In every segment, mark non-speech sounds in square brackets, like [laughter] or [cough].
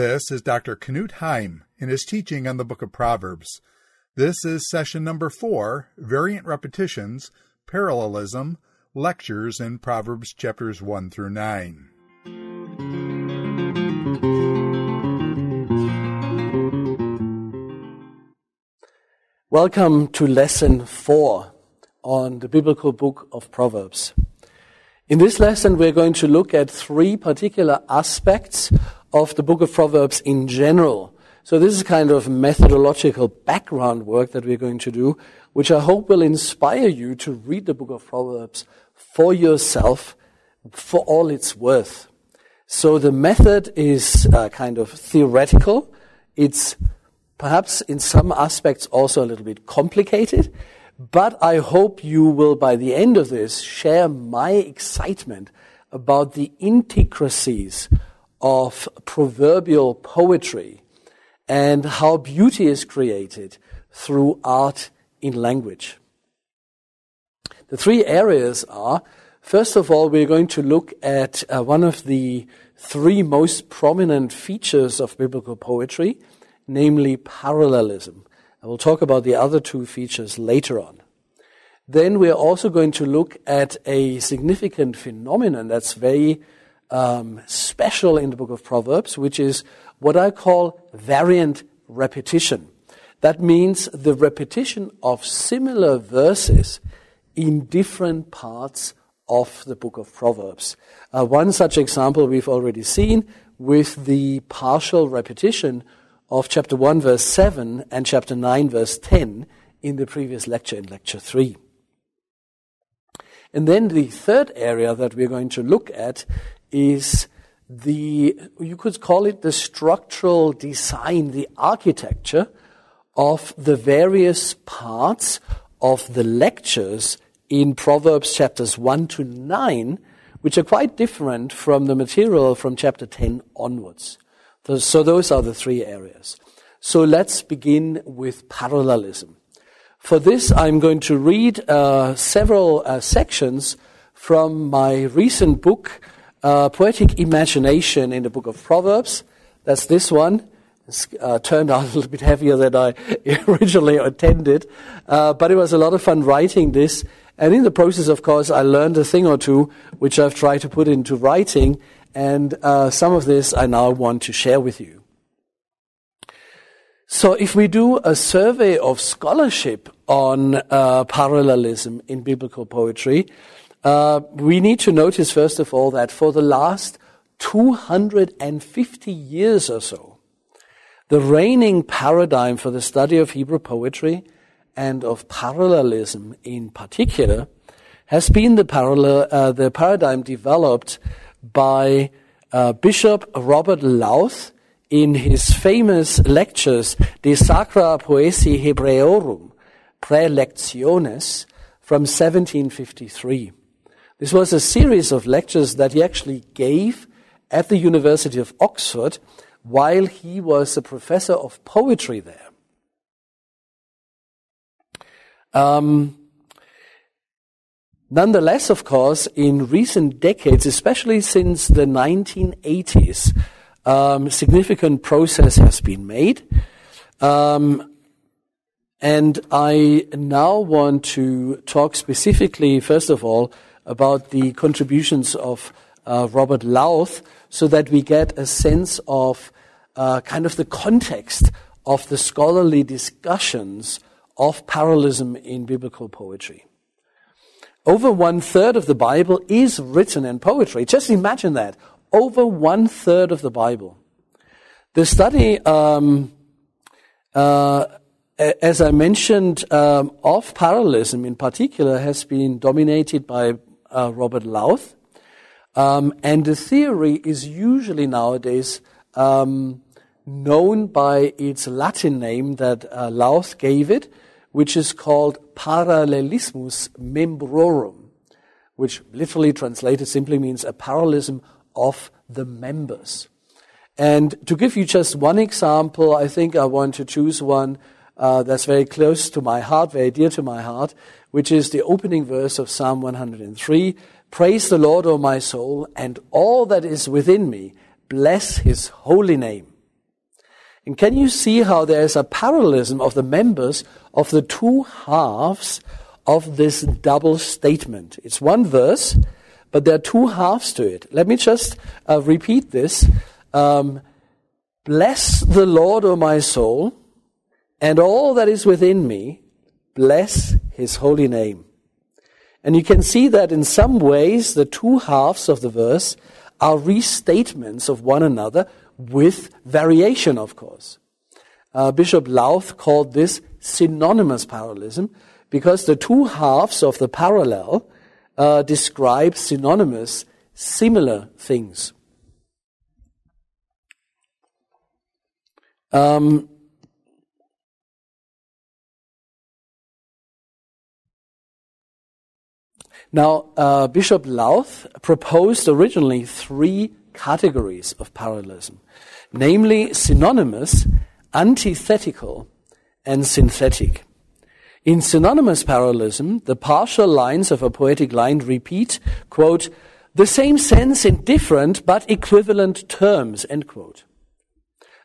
This is Dr. Knut Heim in his teaching on the book of Proverbs. This is session number four Variant Repetitions, Parallelism, Lectures in Proverbs chapters 1 through 9. Welcome to lesson four on the biblical book of Proverbs. In this lesson, we're going to look at three particular aspects of the book of Proverbs in general. So this is kind of methodological background work that we're going to do, which I hope will inspire you to read the book of Proverbs for yourself for all it's worth. So the method is uh, kind of theoretical. It's perhaps in some aspects also a little bit complicated, but I hope you will by the end of this share my excitement about the intricacies of proverbial poetry and how beauty is created through art in language. The three areas are, first of all, we're going to look at uh, one of the three most prominent features of biblical poetry, namely parallelism. I will talk about the other two features later on. Then we're also going to look at a significant phenomenon that's very um, special in the book of Proverbs, which is what I call variant repetition. That means the repetition of similar verses in different parts of the book of Proverbs. Uh, one such example we've already seen with the partial repetition of chapter 1 verse 7 and chapter 9 verse 10 in the previous lecture in lecture 3. And then the third area that we're going to look at is the, you could call it the structural design, the architecture of the various parts of the lectures in Proverbs chapters 1 to 9, which are quite different from the material from chapter 10 onwards. So those are the three areas. So let's begin with parallelism. For this, I'm going to read uh, several uh, sections from my recent book, uh, Poetic Imagination in the Book of Proverbs. That's this one. It's uh, turned out [laughs] a little bit heavier than I [laughs] originally intended, uh, but it was a lot of fun writing this. And in the process, of course, I learned a thing or two, which I've tried to put into writing. And uh, some of this I now want to share with you. So, if we do a survey of scholarship on uh, parallelism in biblical poetry, uh, we need to notice, first of all, that for the last 250 years or so, the reigning paradigm for the study of Hebrew poetry and of parallelism in particular has been the, parallel, uh, the paradigm developed by uh, Bishop Robert Lowth in his famous lectures De Sacra Poesi Hebraeorum Praelectiones from 1753. This was a series of lectures that he actually gave at the University of Oxford while he was a professor of poetry there. Um, Nonetheless, of course, in recent decades, especially since the 1980s, um, significant progress has been made. Um, and I now want to talk specifically, first of all, about the contributions of uh, Robert Lowth so that we get a sense of uh, kind of the context of the scholarly discussions of parallelism in biblical poetry. Over one third of the Bible is written in poetry. Just imagine that. Over one third of the Bible. The study, um, uh, as I mentioned, um, of parallelism in particular has been dominated by uh, Robert Lowth. Um, and the theory is usually nowadays um, known by its Latin name that uh, Lowth gave it, which is called parallelismus membrorum, which literally translated simply means a parallelism of the members. And to give you just one example, I think I want to choose one uh, that's very close to my heart, very dear to my heart, which is the opening verse of Psalm 103. Praise the Lord, O my soul, and all that is within me. Bless his holy name. And can you see how there is a parallelism of the members of the two halves of this double statement? It's one verse, but there are two halves to it. Let me just uh, repeat this. Um, Bless the Lord, O my soul, and all that is within me, bless his holy name. And you can see that in some ways the two halves of the verse are restatements of one another with variation, of course. Uh, Bishop Lowth called this synonymous parallelism because the two halves of the parallel uh, describe synonymous, similar things. Um, now, uh, Bishop Lowth proposed originally three categories of parallelism, namely synonymous, antithetical, and synthetic. In synonymous parallelism, the partial lines of a poetic line repeat, quote, the same sense in different but equivalent terms, end quote.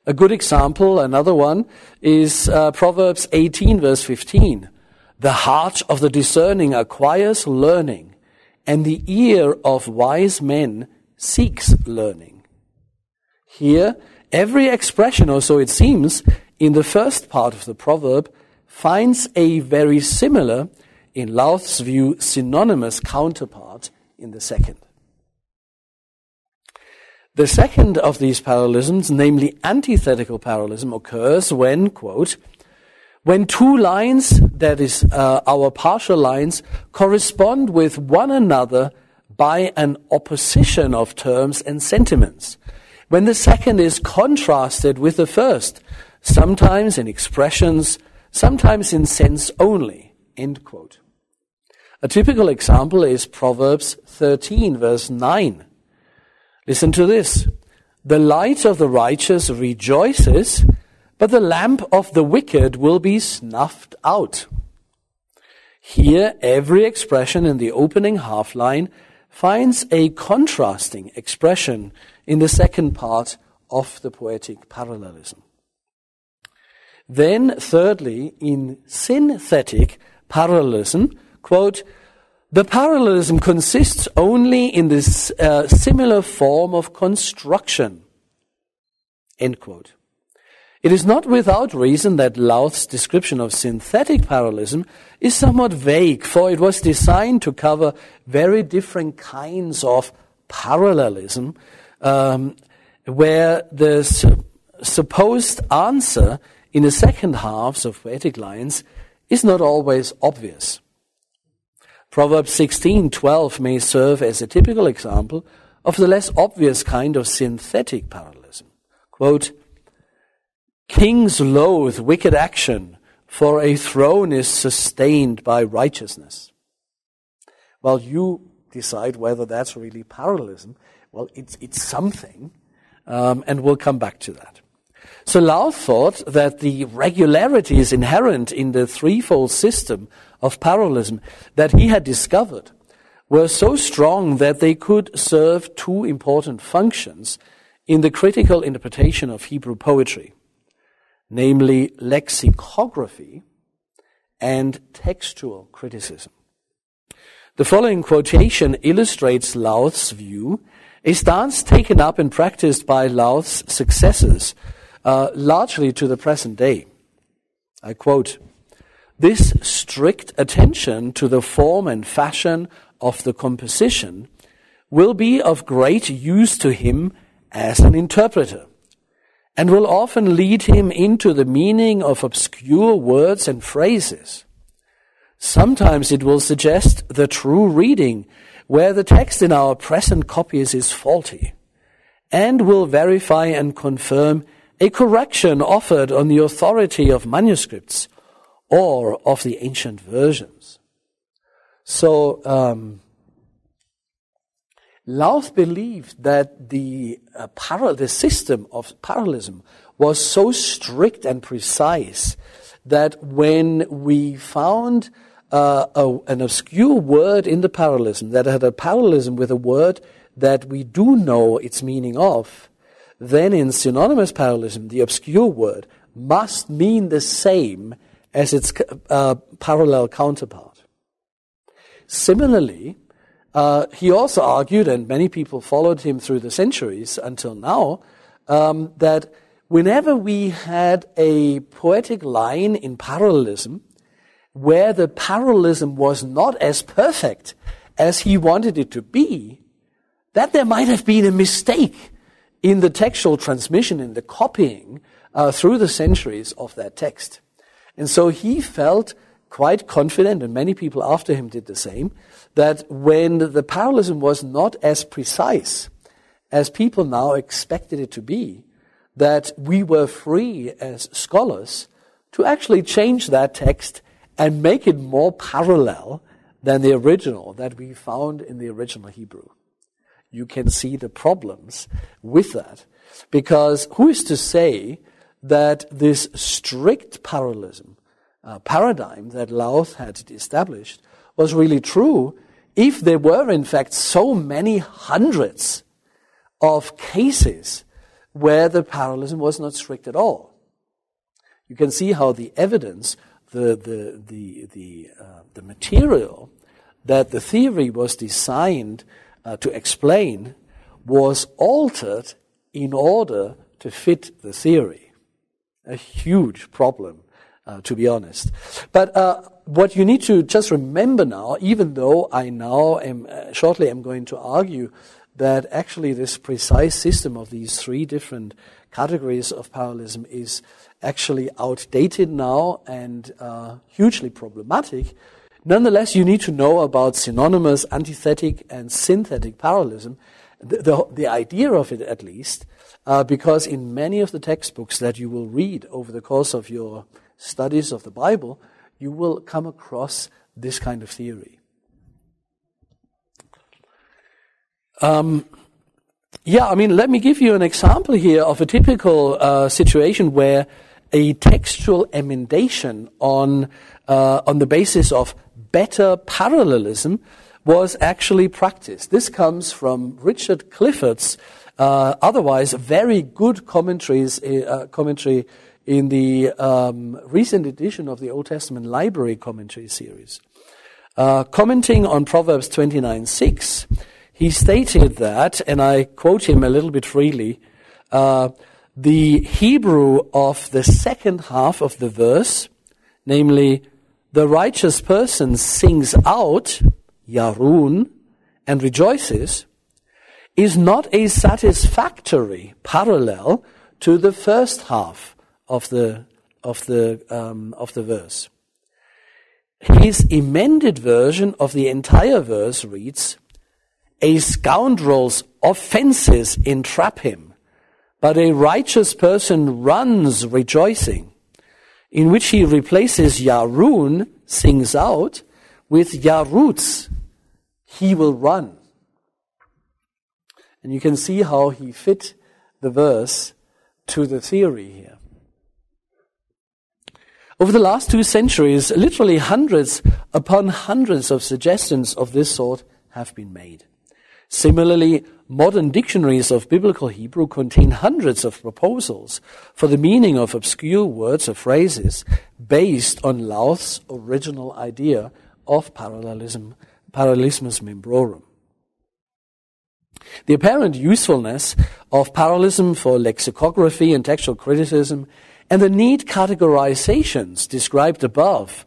A good example, another one, is uh, Proverbs 18 verse 15. The heart of the discerning acquires learning, and the ear of wise men seeks learning. Here, every expression, or so it seems, in the first part of the proverb finds a very similar, in Lowth's view, synonymous counterpart in the second. The second of these parallelisms, namely antithetical parallelism, occurs when, quote, when two lines, that is, uh, our partial lines, correspond with one another by an opposition of terms and sentiments. When the second is contrasted with the first, sometimes in expressions, sometimes in sense only. End quote. A typical example is Proverbs 13, verse 9. Listen to this. The light of the righteous rejoices, but the lamp of the wicked will be snuffed out. Here, every expression in the opening half line finds a contrasting expression in the second part of the poetic parallelism. Then, thirdly, in synthetic parallelism, quote, the parallelism consists only in this uh, similar form of construction. End quote. It is not without reason that Lowth's description of synthetic parallelism is somewhat vague, for it was designed to cover very different kinds of parallelism, um, where the su- supposed answer in the second halves of poetic lines is not always obvious. Proverbs 16:12 may serve as a typical example of the less obvious kind of synthetic parallelism. Quote, Kings loathe wicked action, for a throne is sustained by righteousness. Well, you decide whether that's really parallelism. Well, it's, it's something, um, and we'll come back to that. So Lowth thought that the regularities inherent in the threefold system of parallelism that he had discovered were so strong that they could serve two important functions in the critical interpretation of Hebrew poetry, namely lexicography and textual criticism. The following quotation illustrates Lowth's view, a stance taken up and practiced by Lowth's successors uh, largely to the present day. I quote, this strict attention to the form and fashion of the composition will be of great use to him as an interpreter and will often lead him into the meaning of obscure words and phrases. Sometimes it will suggest the true reading where the text in our present copies is faulty and will verify and confirm a correction offered on the authority of manuscripts or of the ancient versions. So, um, Lowth believed that the, uh, the system of parallelism was so strict and precise that when we found uh, a, an obscure word in the parallelism that had a parallelism with a word that we do know its meaning of, then in synonymous parallelism, the obscure word must mean the same as its uh, parallel counterpart. Similarly, uh, he also argued, and many people followed him through the centuries until now, um, that whenever we had a poetic line in parallelism, where the parallelism was not as perfect as he wanted it to be, that there might have been a mistake in the textual transmission, in the copying uh, through the centuries of that text. And so he felt quite confident, and many people after him did the same, that when the parallelism was not as precise as people now expected it to be, that we were free as scholars to actually change that text and make it more parallel than the original that we found in the original Hebrew. You can see the problems with that. Because who is to say that this strict parallelism uh, paradigm that Lowth had established was really true if there were, in fact, so many hundreds of cases where the parallelism was not strict at all. You can see how the evidence, the, the, the, the, uh, the material that the theory was designed uh, to explain was altered in order to fit the theory. A huge problem, uh, to be honest. But uh, what you need to just remember now, even though I now am uh, shortly am going to argue that actually this precise system of these three different categories of parallelism is actually outdated now and uh, hugely problematic. Nonetheless, you need to know about synonymous, antithetic, and synthetic parallelism, the, the, the idea of it at least, uh, because in many of the textbooks that you will read over the course of your studies of the Bible, you will come across this kind of theory. Um, yeah, I mean, let me give you an example here of a typical uh, situation where a textual emendation on uh, on the basis of better parallelism was actually practiced. This comes from Richard Clifford's uh, otherwise very good commentaries, uh, commentary in the um, recent edition of the Old Testament Library Commentary Series. Uh, commenting on Proverbs 29:6, he stated that, and I quote him a little bit freely, uh, the Hebrew of the second half of the verse, namely, the righteous person sings out, Yarun, and rejoices, is not a satisfactory parallel to the first half of the, of the, um, of the verse. His emended version of the entire verse reads, A scoundrel's offenses entrap him, but a righteous person runs rejoicing in which he replaces Yarun, sings out, with Yarutz, he will run. And you can see how he fit the verse to the theory here. Over the last two centuries, literally hundreds upon hundreds of suggestions of this sort have been made. Similarly, modern dictionaries of biblical Hebrew contain hundreds of proposals for the meaning of obscure words or phrases based on Lowth's original idea of parallelism, parallelismus membrorum. The apparent usefulness of parallelism for lexicography and textual criticism and the neat categorizations described above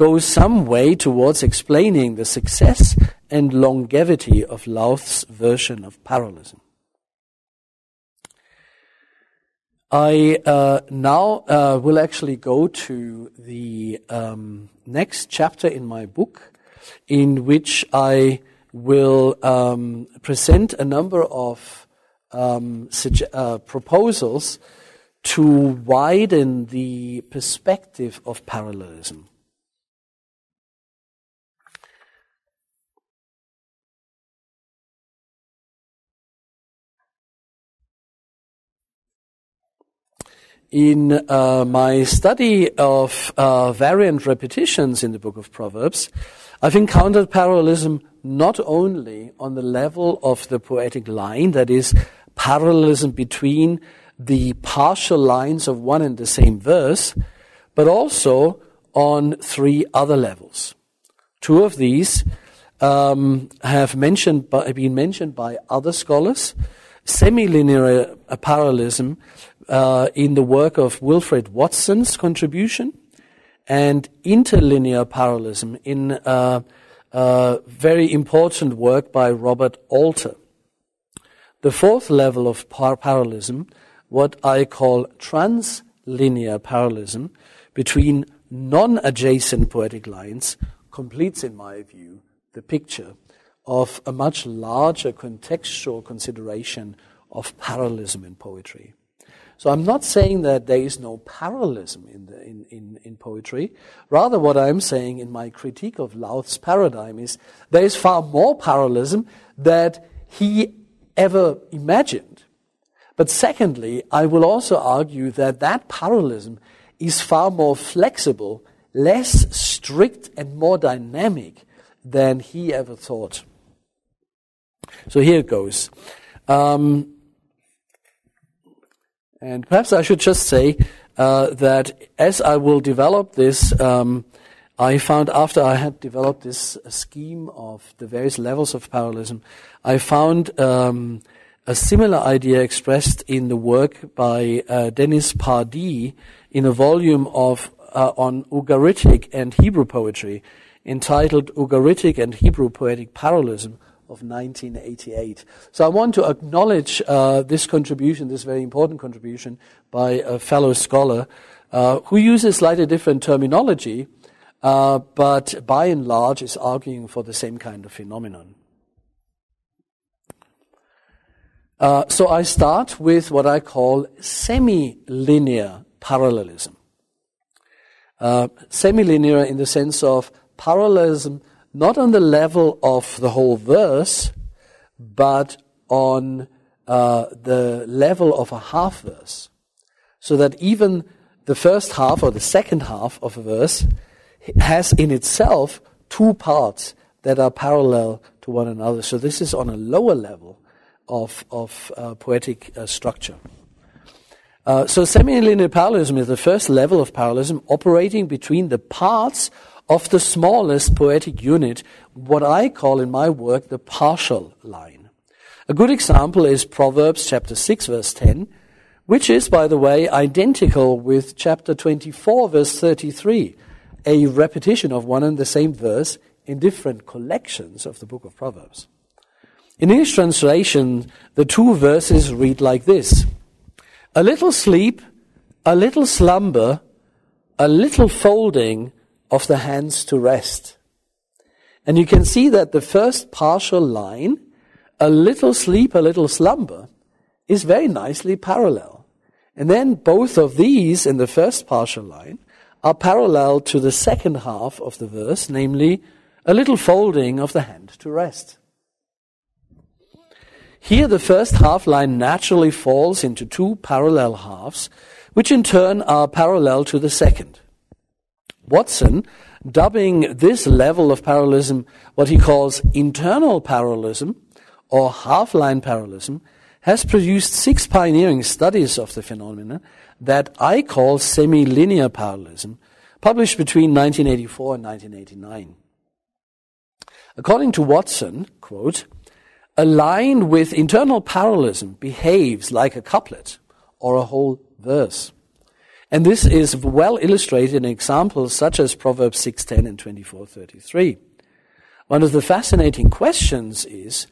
goes some way towards explaining the success and longevity of Lowth's version of parallelism. I uh, now uh, will actually go to the um, next chapter in my book, in which I will um, present a number of um, uh, proposals to widen the perspective of parallelism. In uh, my study of uh, variant repetitions in the book of Proverbs, I've encountered parallelism not only on the level of the poetic line, that is, parallelism between the partial lines of one and the same verse, but also on three other levels. Two of these um, have mentioned by, been mentioned by other scholars. Semilinear parallelism uh, in the work of Wilfred Watson's contribution, and interlinear parallelism in a, a very important work by Robert Alter. The fourth level of par- parallelism, what I call translinear parallelism between non-adjacent poetic lines, completes, in my view, the picture of a much larger contextual consideration of parallelism in poetry. So I'm not saying that there is no parallelism in, the, in, in, in, poetry. Rather, what I'm saying in my critique of Lowth's paradigm is there is far more parallelism that he ever imagined. But secondly, I will also argue that that parallelism is far more flexible, less strict, and more dynamic than he ever thought. So here it goes. Um, and perhaps I should just say uh, that as I will develop this, um, I found after I had developed this scheme of the various levels of parallelism, I found um, a similar idea expressed in the work by uh, Dennis Pardee in a volume of uh, on Ugaritic and Hebrew poetry entitled Ugaritic and Hebrew Poetic Parallelism of 1988. So I want to acknowledge uh, this contribution, this very important contribution by a fellow scholar uh, who uses slightly different terminology, uh, but by and large is arguing for the same kind of phenomenon. Uh, so I start with what I call semi-linear parallelism. Uh, semi-linear in the sense of parallelism not on the level of the whole verse, but on uh, the level of a half verse. So that even the first half or the second half of a verse has in itself two parts that are parallel to one another. So this is on a lower level of, of uh, poetic uh, structure. Uh, so semi-linear parallelism is the first level of parallelism operating between the parts of the smallest poetic unit, what I call in my work the partial line. A good example is Proverbs chapter 6 verse 10, which is, by the way, identical with chapter 24 verse 33, a repetition of one and the same verse in different collections of the book of Proverbs. In English translation, the two verses read like this. A little sleep, a little slumber, a little folding, of the hands to rest. And you can see that the first partial line, a little sleep, a little slumber, is very nicely parallel. And then both of these in the first partial line are parallel to the second half of the verse, namely a little folding of the hand to rest. Here the first half line naturally falls into two parallel halves, which in turn are parallel to the second. Watson, dubbing this level of parallelism what he calls internal parallelism or half-line parallelism, has produced six pioneering studies of the phenomena that I call semi-linear parallelism, published between 1984 and 1989. According to Watson, quote, a line with internal parallelism behaves like a couplet or a whole verse. And this is well illustrated in examples such as Proverbs 6:10 and 24:33. One of the fascinating questions is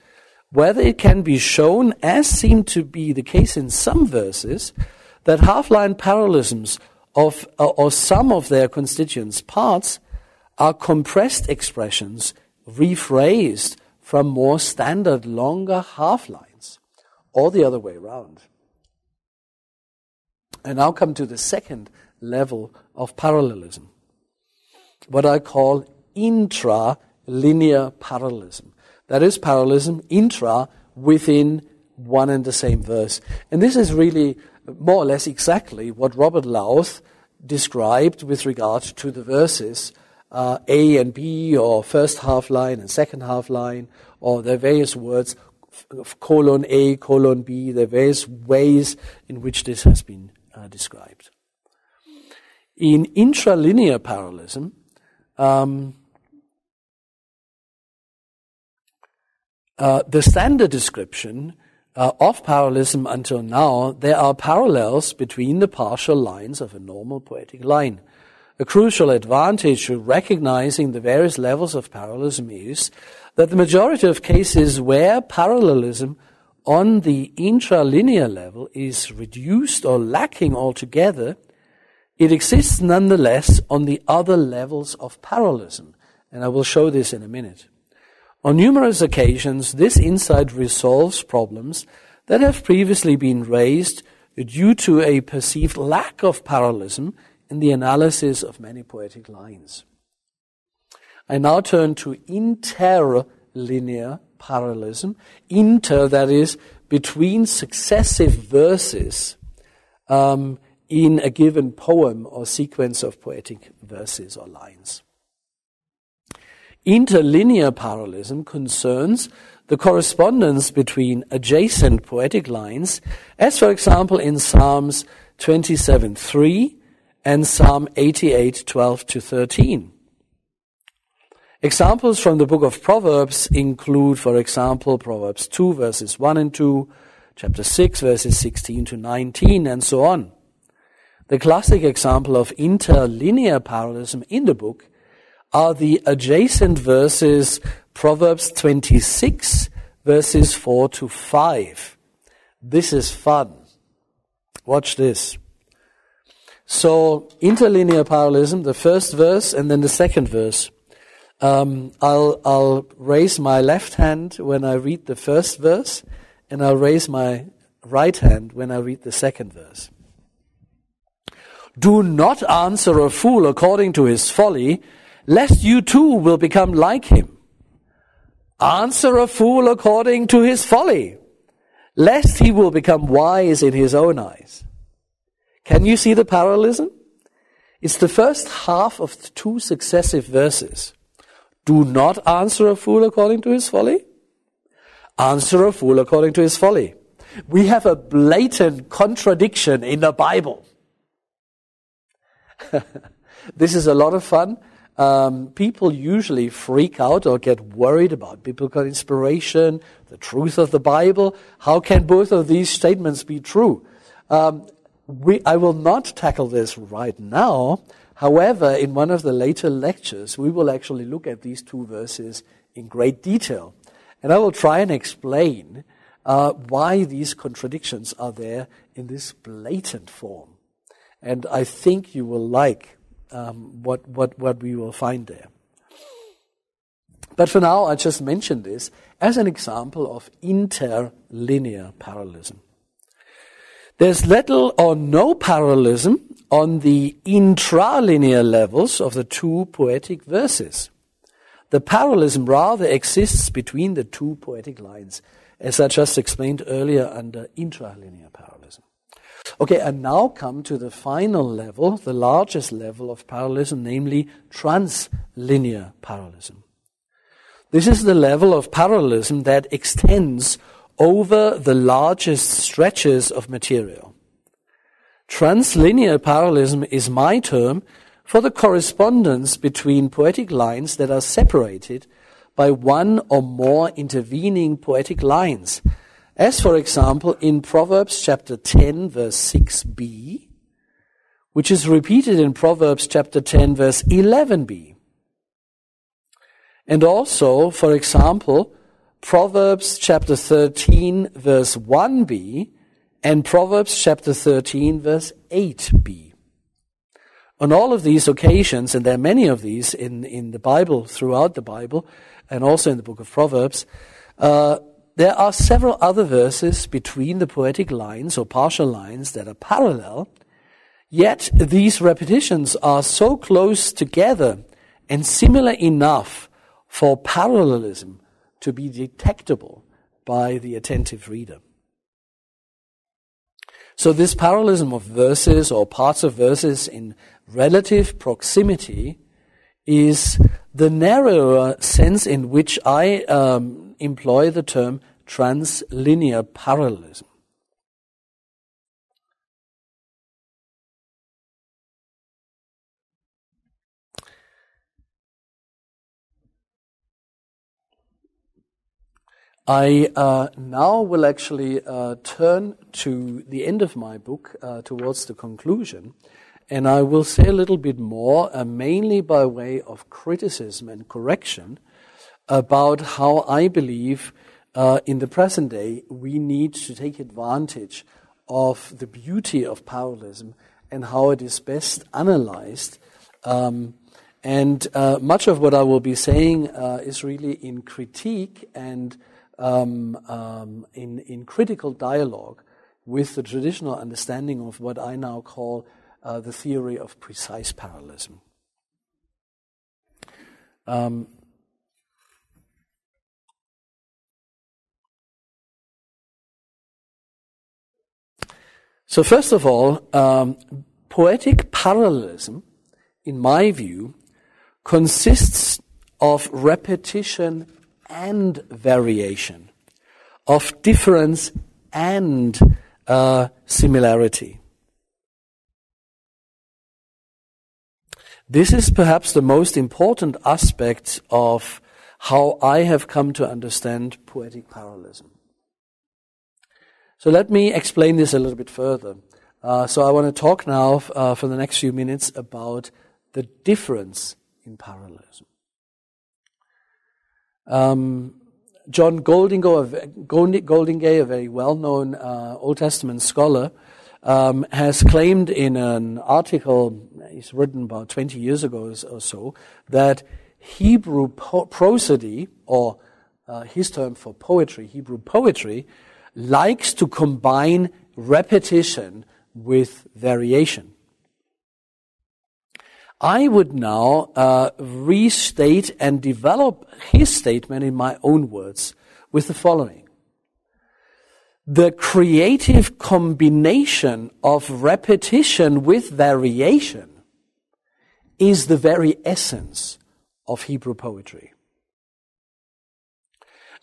whether it can be shown, as seemed to be the case in some verses, that half-line parallelisms of uh, or some of their constituents parts are compressed expressions rephrased from more standard longer half lines, or the other way around. I now come to the second level of parallelism, what I call intra-linear parallelism. That is parallelism intra within one and the same verse. And this is really more or less exactly what Robert Lowth described with regard to the verses uh, A and B, or first half line and second half line, or their various words colon A, colon B. the various ways in which this has been uh, described. In intralinear parallelism, um, uh, the standard description uh, of parallelism until now, there are parallels between the partial lines of a normal poetic line. A crucial advantage of recognizing the various levels of parallelism is that the majority of cases where parallelism on the intralinear level is reduced or lacking altogether, it exists nonetheless on the other levels of parallelism. And I will show this in a minute. On numerous occasions, this insight resolves problems that have previously been raised due to a perceived lack of parallelism in the analysis of many poetic lines. I now turn to interlinear parallelism. Inter, that is, between successive verses um, in a given poem or sequence of poetic verses or lines. Interlinear parallelism concerns the correspondence between adjacent poetic lines, as for example in Psalms 27:3 and Psalm 88:12 to 13. Examples from the book of Proverbs include, for example, Proverbs 2 verses 1 and 2, chapter 6 verses 16 to 19, and so on. The classic example of interlinear parallelism in the book are the adjacent verses Proverbs 26 verses 4 to 5. This is fun. Watch this. So, interlinear parallelism, the first verse and then the second verse. Um, I'll, I'll raise my left hand when I read the first verse, and I'll raise my right hand when I read the second verse. Do not answer a fool according to his folly, lest you too will become like him. Answer a fool according to his folly, lest he will become wise in his own eyes. Can you see the parallelism? It's the first half of two successive verses. Do not answer a fool according to his folly. Answer a fool according to his folly. We have a blatant contradiction in the Bible. [laughs] this is a lot of fun um, people usually freak out or get worried about biblical inspiration, the truth of the Bible. How can both of these statements be true? Um, we, I will not tackle this right now. However, in one of the later lectures, we will actually look at these two verses in great detail. And I will try and explain uh, why these contradictions are there in this blatant form. And I think you will like um, what, what, what we will find there. But for now, I just mention this as an example of interlinear parallelism. There's little or no parallelism on the intralinear levels of the two poetic verses. The parallelism rather exists between the two poetic lines, as I just explained earlier under intralinear parallelism. Okay, and now come to the final level, the largest level of parallelism, namely translinear parallelism. This is the level of parallelism that extends over the largest stretches of material. Translinear parallelism is my term for the correspondence between poetic lines that are separated by one or more intervening poetic lines as, for example, in Proverbs chapter 10, verse 6b, which is repeated in Proverbs chapter 10, verse 11b. And also, for example, Proverbs chapter 13, verse 1b, and Proverbs chapter 13, verse 8b. On all of these occasions, and there are many of these in, in the Bible, throughout the Bible, and also in the book of Proverbs, uh, there are several other verses between the poetic lines or partial lines that are parallel, yet these repetitions are so close together and similar enough for parallelism to be detectable by the attentive reader. So this parallelism of verses or parts of verses in relative proximity is the narrower sense in which I um, employ the term translinear parallelism. I uh, now will actually uh, turn to the end of my book, uh, towards the conclusion, and I will say a little bit more, uh, mainly by way of criticism and correction, about how I believe uh, in the present day we need to take advantage of the beauty of parallelism and how it is best analyzed. Um, and uh, much of what I will be saying is really in critique and um, um, in, in critical dialogue with the traditional understanding of what I now call uh, the theory of precise parallelism. Um, so, first of all, um, poetic parallelism, in my view, consists of repetition and variation, of difference and uh, similarity. This is perhaps the most important aspect of how I have come to understand poetic parallelism. So let me explain this a little bit further. Uh, so I want to talk now uh, for the next few minutes about the difference in parallelism. Um, John Goldingay, a very well-known uh, Old Testament scholar, um, has claimed in an article he's written about 20 years ago or so that Hebrew po- prosody, or uh, his term for poetry, Hebrew poetry, likes to combine repetition with variation. I would now uh, restate and develop his statement in my own words with the following. The creative combination of repetition with variation is the very essence of Hebrew poetry.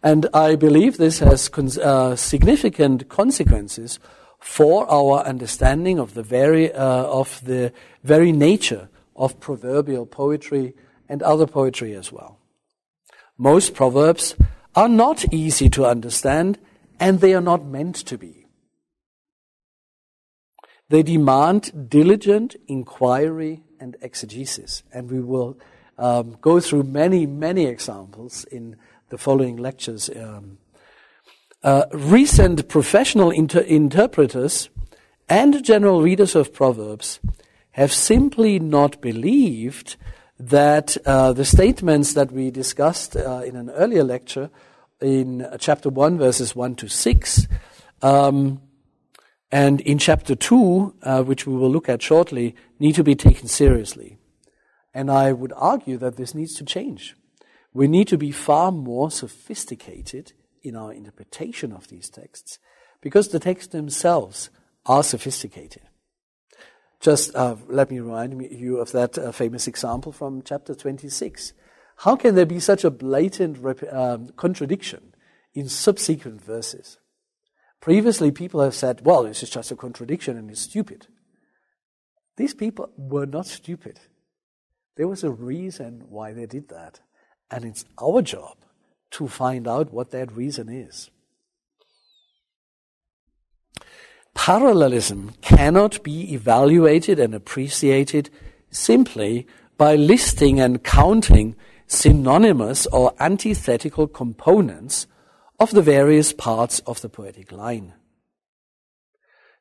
And I believe this has uh, significant consequences for our understanding of the very, uh, of the very nature of proverbial poetry and other poetry as well. Most proverbs are not easy to understand and they are not meant to be. They demand diligent inquiry and exegesis, and we will um, go through many, many examples in the following lectures. Um, uh, recent professional inter- interpreters and general readers of Proverbs have simply not believed that uh, the statements that we discussed uh, in an earlier lecture in uh, chapter 1, verses 1 to 6, um, and in chapter 2, uh, which we will look at shortly, need to be taken seriously. And I would argue that this needs to change. We need to be far more sophisticated in our interpretation of these texts because the texts themselves are sophisticated. Just uh, let me remind you of that uh, famous example from chapter 26. How can there be such a blatant rep- um, contradiction in subsequent verses? Previously, people have said, well, this is just a contradiction and it's stupid. These people were not stupid. There was a reason why they did that. And it's our job to find out what that reason is. Parallelism cannot be evaluated and appreciated simply by listing and counting synonymous or antithetical components of the various parts of the poetic line.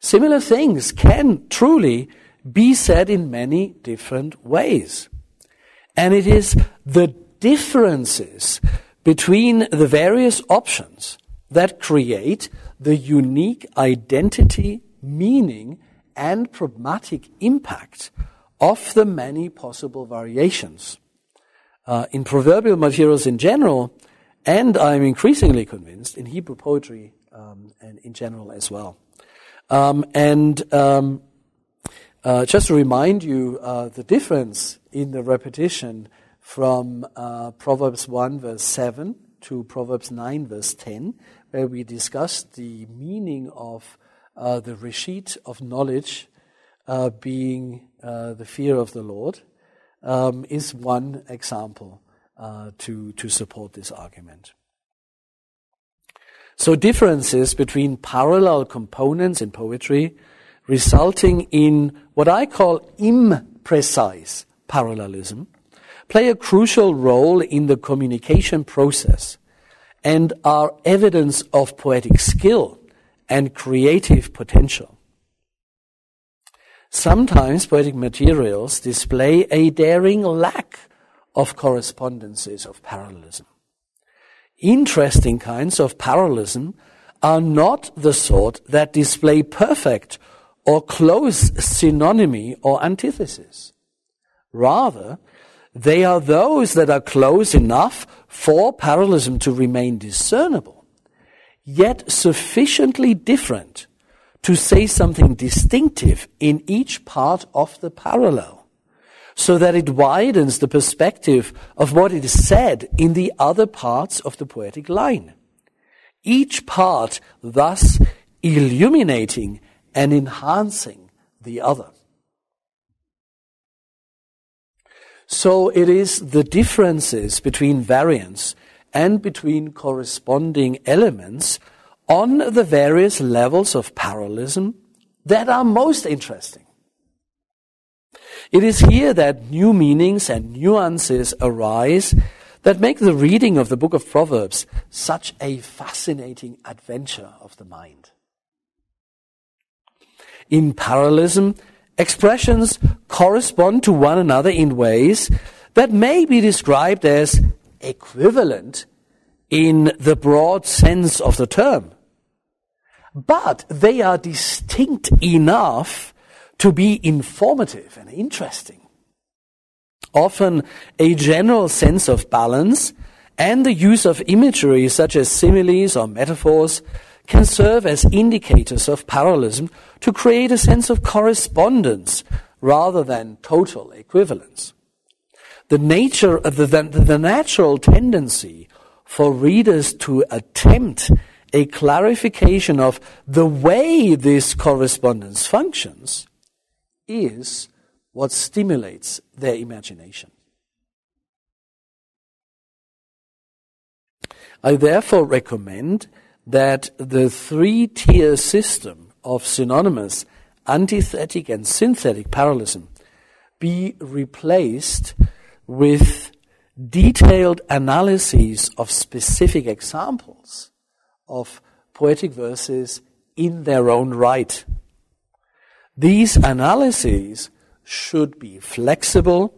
Similar things can truly be said in many different ways. And it is the differences between the various options that create the unique identity, meaning, and pragmatic impact of the many possible variations. Uh, in proverbial materials in general, and I'm increasingly convinced in Hebrew poetry um, and in general as well. Um, and um, uh, just to remind you uh, the difference in the repetition from uh, Proverbs 1, verse 7 to Proverbs 9, verse 10, where we discussed the meaning of uh, the reshit of knowledge uh, being uh, the fear of the Lord, um, is one example uh, to, to support this argument. So differences between parallel components in poetry resulting in what I call imprecise parallelism play a crucial role in the communication process and are evidence of poetic skill and creative potential. Sometimes poetic materials display a daring lack of correspondences of parallelism. Interesting kinds of parallelism are not the sort that display perfect or close synonymy or antithesis. Rather, they are those that are close enough for parallelism to remain discernible, yet sufficiently different to say something distinctive in each part of the parallel, so that it widens the perspective of what is said in the other parts of the poetic line. Each part thus illuminating and enhancing the other. So it is the differences between variants and between corresponding elements on the various levels of parallelism that are most interesting. It is here that new meanings and nuances arise that make the reading of the book of Proverbs such a fascinating adventure of the mind. In parallelism, expressions correspond to one another in ways that may be described as equivalent in the broad sense of the term. But they are distinct enough to be informative and interesting. Often a general sense of balance and the use of imagery such as similes or metaphors can serve as indicators of parallelism to create a sense of correspondence rather than total equivalence. The nature of the, the natural tendency for readers to attempt a clarification of the way this correspondence functions is what stimulates their imagination. I therefore recommend that the three tier system of synonymous, antithetic, and synthetic parallelism be replaced with detailed analyses of specific examples of poetic verses in their own right. These analyses should be flexible,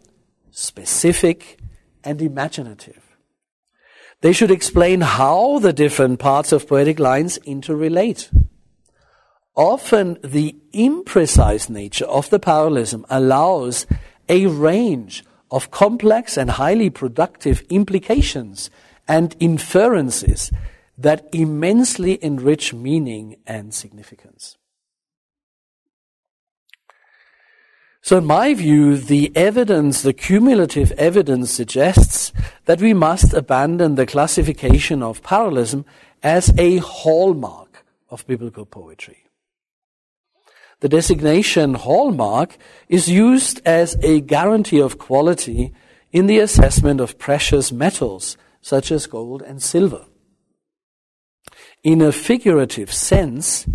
specific, and imaginative. They should explain how the different parts of poetic lines interrelate. Often the imprecise nature of the parallelism allows a range of complex and highly productive implications and inferences that immensely enrich meaning and significance. So in my view, the evidence, the cumulative evidence suggests that we must abandon the classification of parallelism as a hallmark of biblical poetry. The designation hallmark is used as a guarantee of quality in the assessment of precious metals such as gold and silver. In a figurative sense,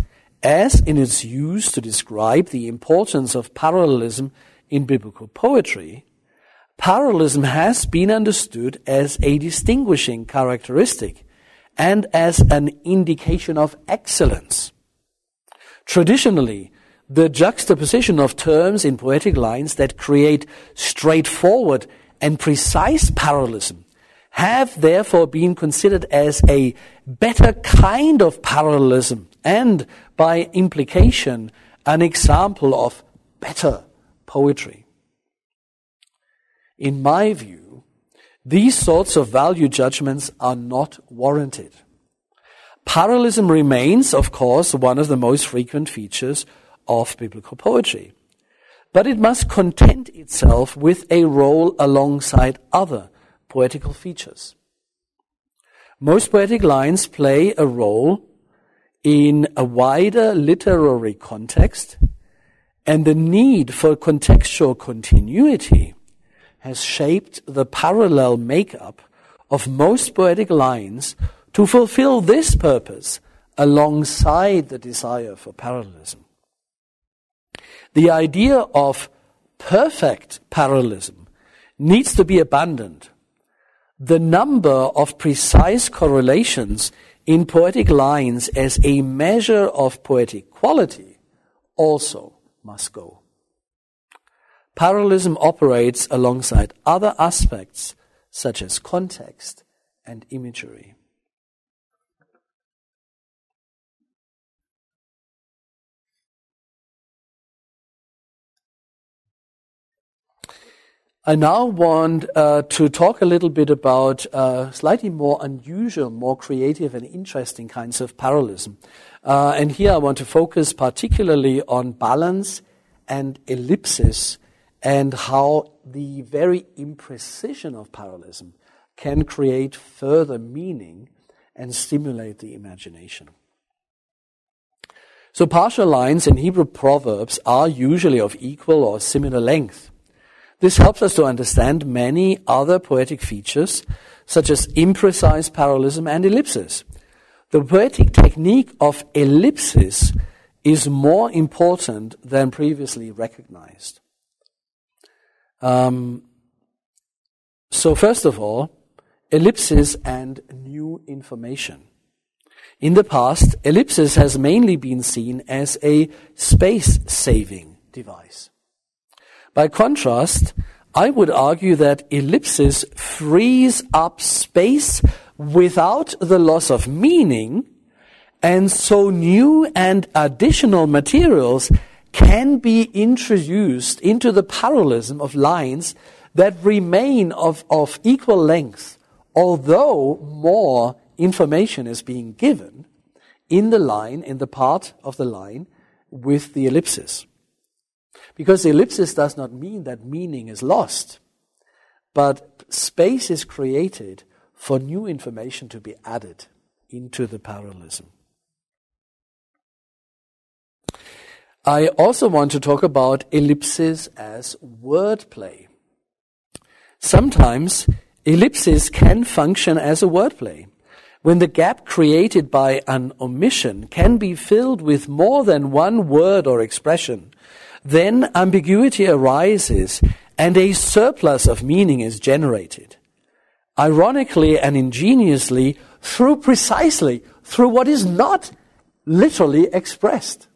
as in its use to describe the importance of parallelism in biblical poetry, parallelism has been understood as a distinguishing characteristic and as an indication of excellence. Traditionally, the juxtaposition of terms in poetic lines that create straightforward and precise parallelism have therefore been considered as a better kind of parallelism and by implication an example of better poetry. In my view, these sorts of value judgments are not warranted. Parallelism remains, of course, one of the most frequent features of biblical poetry. But it must content itself with a role alongside other poetical features. Most poetic lines play a role in a wider literary context, and the need for contextual continuity has shaped the parallel makeup of most poetic lines to fulfill this purpose alongside the desire for parallelism. The idea of perfect parallelism needs to be abandoned. The number of precise correlations in poetic lines as a measure of poetic quality also must go. Parallelism operates alongside other aspects such as context and imagery. I now want uh, to talk a little bit about uh, slightly more unusual, more creative and interesting kinds of parallelism. Uh, and here I want to focus particularly on balance and ellipsis and how the very imprecision of parallelism can create further meaning and stimulate the imagination. So partial lines in Hebrew proverbs are usually of equal or similar length. This helps us to understand many other poetic features, such as imprecise parallelism and ellipsis. The poetic technique of ellipsis is more important than previously recognized. Um, so, first of all, ellipsis and new information. In the past, ellipsis has mainly been seen as a space saving device. By contrast, I would argue that ellipses frees up space without the loss of meaning, and so new and additional materials can be introduced into the parallelism of lines that remain of, of equal length, although more information is being given in the line, in the part of the line with the ellipsis. Because ellipsis does not mean that meaning is lost, but space is created for new information to be added into the parallelism. I also want to talk about ellipsis as wordplay. Sometimes ellipsis can function as a wordplay when the gap created by an omission can be filled with more than one word or expression then ambiguity arises and a surplus of meaning is generated. Ironically and ingeniously, through precisely through what is not literally expressed.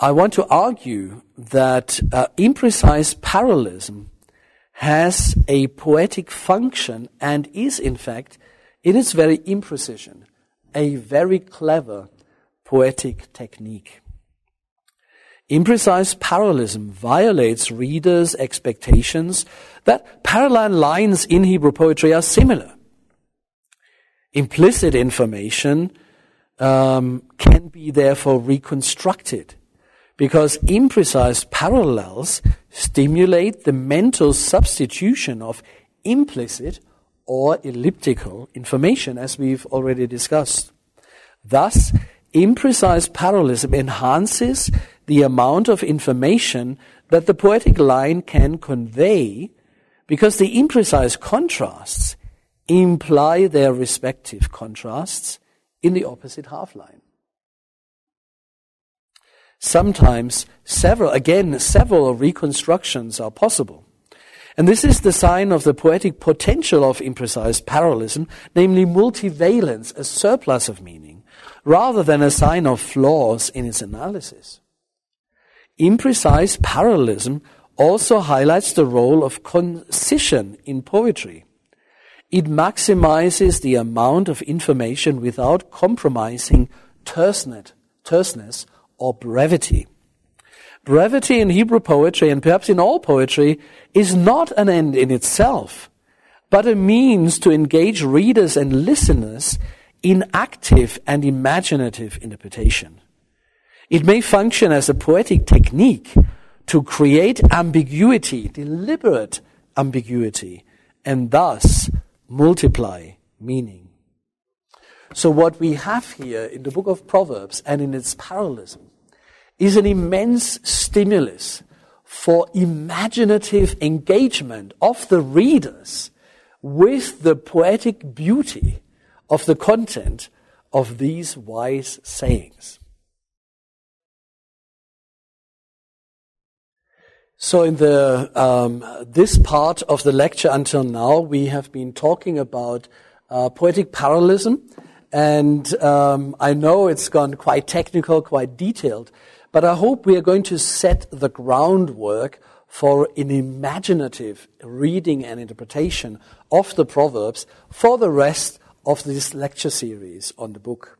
I want to argue that uh, imprecise parallelism has a poetic function and is, in fact, in its very imprecision, a very clever poetic technique. Imprecise parallelism violates readers' expectations that parallel lines in Hebrew poetry are similar. Implicit information um, can be therefore reconstructed because imprecise parallels stimulate the mental substitution of implicit or elliptical information, as we've already discussed. Thus, imprecise parallelism enhances the amount of information that the poetic line can convey because the imprecise contrasts imply their respective contrasts in the opposite half line. Sometimes several, again, several reconstructions are possible. And this is the sign of the poetic potential of imprecise parallelism, namely multivalence, a surplus of meaning, rather than a sign of flaws in its analysis. Imprecise parallelism also highlights the role of concision in poetry. It maximizes the amount of information without compromising terseness or brevity. Brevity in Hebrew poetry and perhaps in all poetry is not an end in itself, but a means to engage readers and listeners in active and imaginative interpretation. It may function as a poetic technique to create ambiguity, deliberate ambiguity, and thus multiply meaning. So what we have here in the book of Proverbs and in its parallelism is an immense stimulus for imaginative engagement of the readers with the poetic beauty of the content of these wise sayings. So, in the um, this part of the lecture until now, we have been talking about uh, poetic parallelism, and um, I know it's gone quite technical, quite detailed, but I hope we are going to set the groundwork for an imaginative reading and interpretation of the Proverbs for the rest of this lecture series on the book.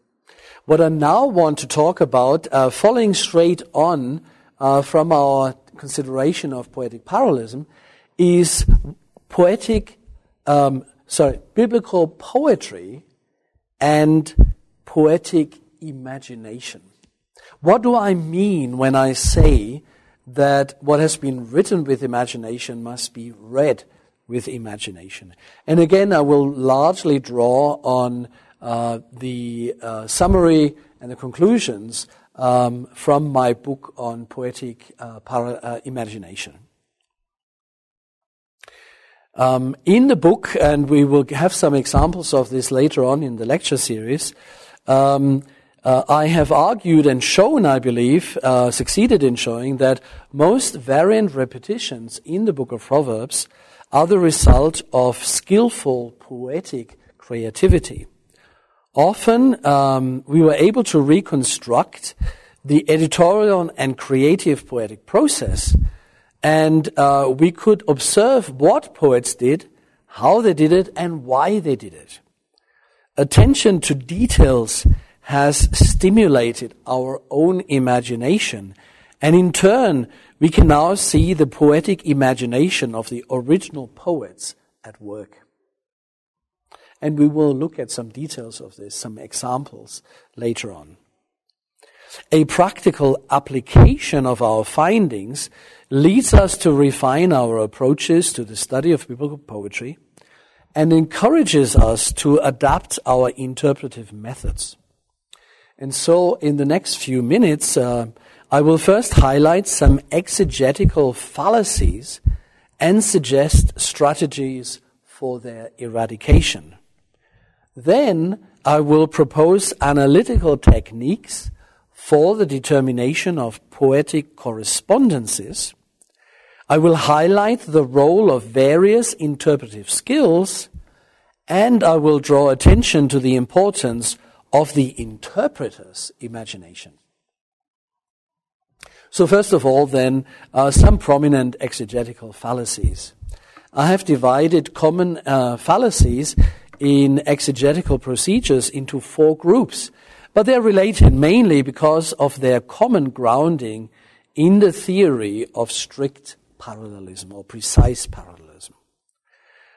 What I now want to talk about, uh, following straight on uh, from our consideration of poetic parallelism is poetic, um, sorry, biblical poetry and poetic imagination. What do I mean when I say that what has been written with imagination must be read with imagination? And again, I will largely draw on uh, the uh, summary and the conclusions um, from my book on poetic uh, para, uh, imagination. Um, in the book, and we will have some examples of this later on in the lecture series, um, uh, I have argued and shown, I believe, uh, succeeded in showing that most variant repetitions in the book of Proverbs are the result of skillful poetic creativity. Often um, we were able to reconstruct the editorial and creative poetic process, and uh, we could observe what poets did, how they did it, and why they did it. Attention to details has stimulated our own imagination, and in turn, we can now see the poetic imagination of the original poets at work. And we will look at some details of this, some examples later on. A practical application of our findings leads us to refine our approaches to the study of biblical poetry and encourages us to adapt our interpretive methods. And so, in the next few minutes, uh, I will first highlight some exegetical fallacies and suggest strategies for their eradication. Then I will propose analytical techniques for the determination of poetic correspondences. I will highlight the role of various interpretive skills and I will draw attention to the importance of the interpreter's imagination. So first of all, then, uh, some prominent exegetical fallacies. I have divided common uh, fallacies in exegetical procedures into four groups, but they're related mainly because of their common grounding in the theory of strict parallelism or precise parallelism.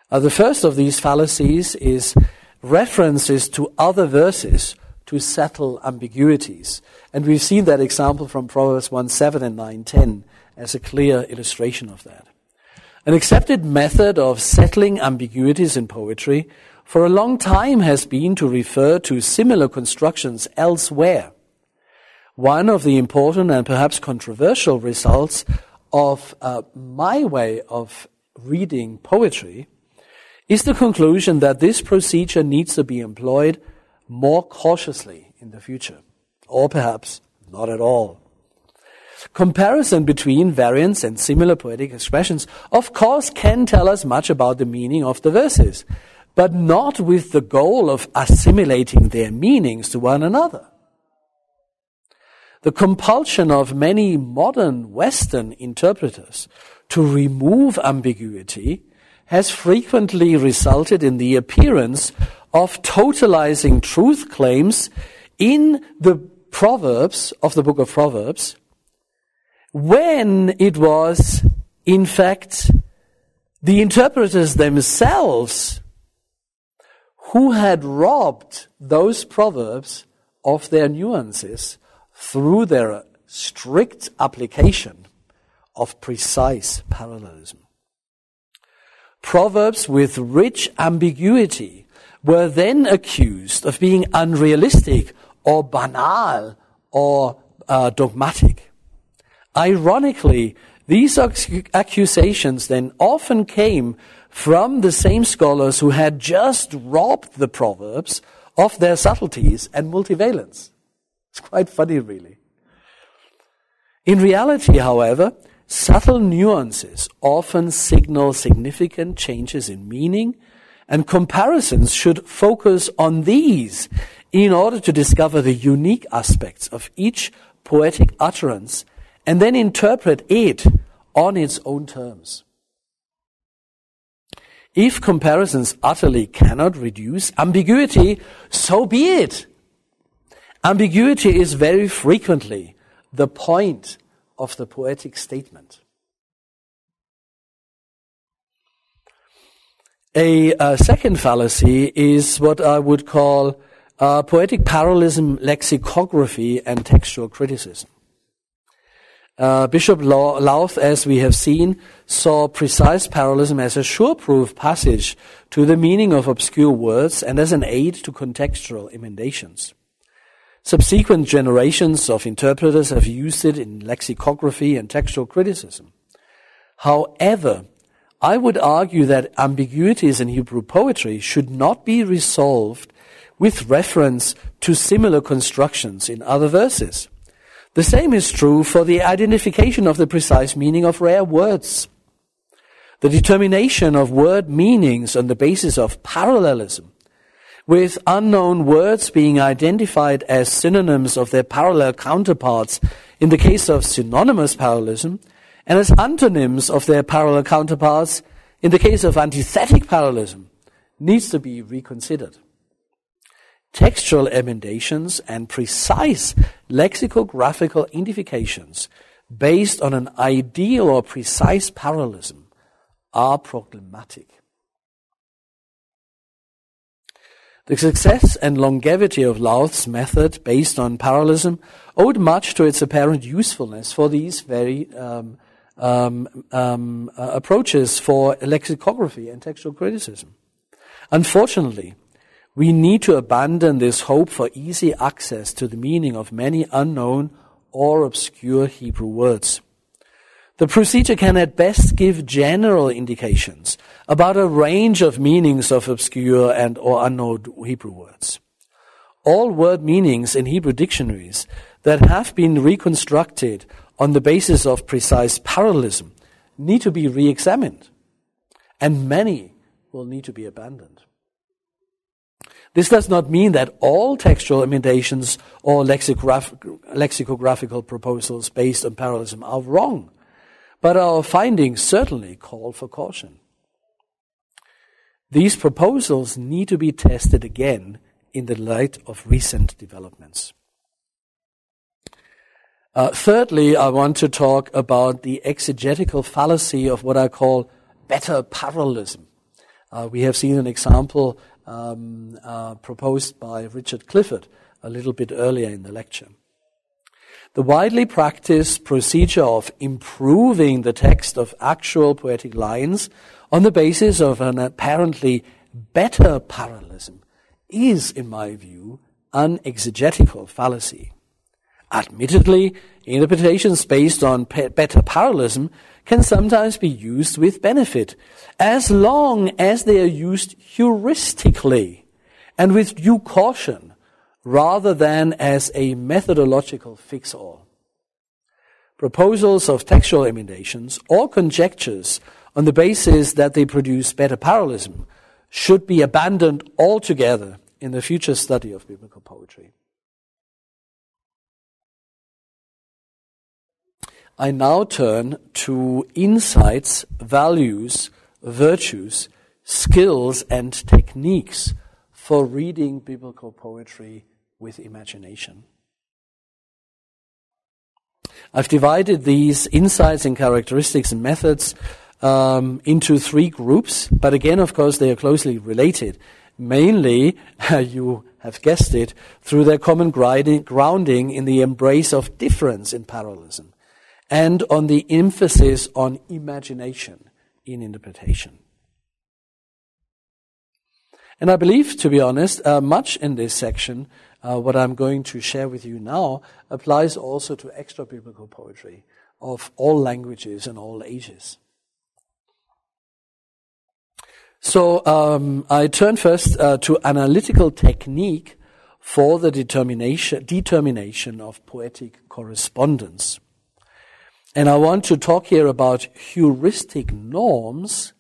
Uh, the first of these fallacies is references to other verses to settle ambiguities. And we've seen that example from Proverbs 1 7 and 9 10 as a clear illustration of that. An accepted method of settling ambiguities in poetry for a long time has been to refer to similar constructions elsewhere. One of the important and perhaps controversial results of uh, my way of reading poetry is the conclusion that this procedure needs to be employed more cautiously in the future, or perhaps not at all. Comparison between variants and similar poetic expressions, of course, can tell us much about the meaning of the verses but not with the goal of assimilating their meanings to one another. The compulsion of many modern Western interpreters to remove ambiguity has frequently resulted in the appearance of totalizing truth claims in the Proverbs of the book of Proverbs when it was, in fact, the interpreters themselves who had robbed those proverbs of their nuances through their strict application of precise parallelism. Proverbs with rich ambiguity were then accused of being unrealistic or banal or uh, dogmatic. Ironically, these accusations then often came from the same scholars who had just robbed the Proverbs of their subtleties and multivalence. It's quite funny, really. In reality, however, subtle nuances often signal significant changes in meaning, and comparisons should focus on these in order to discover the unique aspects of each poetic utterance and then interpret it on its own terms. If comparisons utterly cannot reduce ambiguity, so be it. Ambiguity is very frequently the point of the poetic statement. A, a second fallacy is what I would call uh, poetic parallelism, lexicography, and textual criticism. Uh, Bishop Lowth, as we have seen, saw precise parallelism as a sure-proof passage to the meaning of obscure words and as an aid to contextual emendations. Subsequent generations of interpreters have used it in lexicography and textual criticism. However, I would argue that ambiguities in Hebrew poetry should not be resolved with reference to similar constructions in other verses. The same is true for the identification of the precise meaning of rare words. The determination of word meanings on the basis of parallelism, with unknown words being identified as synonyms of their parallel counterparts in the case of synonymous parallelism, and as antonyms of their parallel counterparts in the case of antithetic parallelism, needs to be reconsidered textual emendations, and precise lexicographical identifications based on an ideal or precise parallelism are problematic. The success and longevity of Lowth's method based on parallelism owed much to its apparent usefulness for these very um, um, um, uh, approaches for lexicography and textual criticism. Unfortunately, we need to abandon this hope for easy access to the meaning of many unknown or obscure Hebrew words. The procedure can at best give general indications about a range of meanings of obscure and or unknown Hebrew words. All word meanings in Hebrew dictionaries that have been reconstructed on the basis of precise parallelism need to be re-examined, and many will need to be abandoned. This does not mean that all textual emendations or lexicograph- lexicographical proposals based on parallelism are wrong, but our findings certainly call for caution. These proposals need to be tested again in the light of recent developments. Uh, thirdly, I want to talk about the exegetical fallacy of what I call better parallelism. Uh, we have seen an example um, uh, proposed by Richard Clifford a little bit earlier in the lecture. The widely practiced procedure of improving the text of actual poetic lines on the basis of an apparently better parallelism is, in my view, an exegetical fallacy. Admittedly, interpretations based on pe- better parallelism can sometimes be used with benefit, as long as they are used heuristically and with due caution, rather than as a methodological fix-all. Proposals of textual emendations or conjectures on the basis that they produce better parallelism should be abandoned altogether in the future study of biblical poetry. I now turn to insights, values, virtues, skills, and techniques for reading biblical poetry with imagination. I've divided these insights and characteristics and methods um, into three groups, but again, of course, they are closely related, mainly, [laughs] you have guessed it, through their common grounding in the embrace of difference in parallelism and on the emphasis on imagination in interpretation. And I believe, to be honest, uh, much in this section, uh, what I'm going to share with you now, applies also to extra biblical poetry of all languages and all ages. So um, I turn first uh, to analytical technique for the determination, determination of poetic correspondence. And I want to talk here about heuristic norms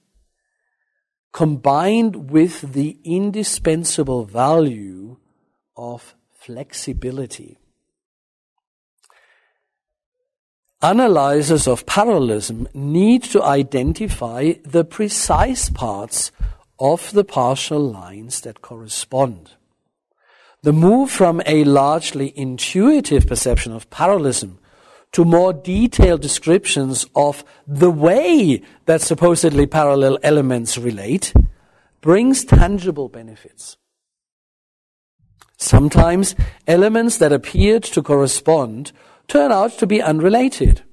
combined with the indispensable value of flexibility. Analyzers of parallelism need to identify the precise parts of the partial lines that correspond. The move from a largely intuitive perception of parallelism to more detailed descriptions of the way that supposedly parallel elements relate brings tangible benefits. Sometimes elements that appeared to correspond turn out to be unrelated.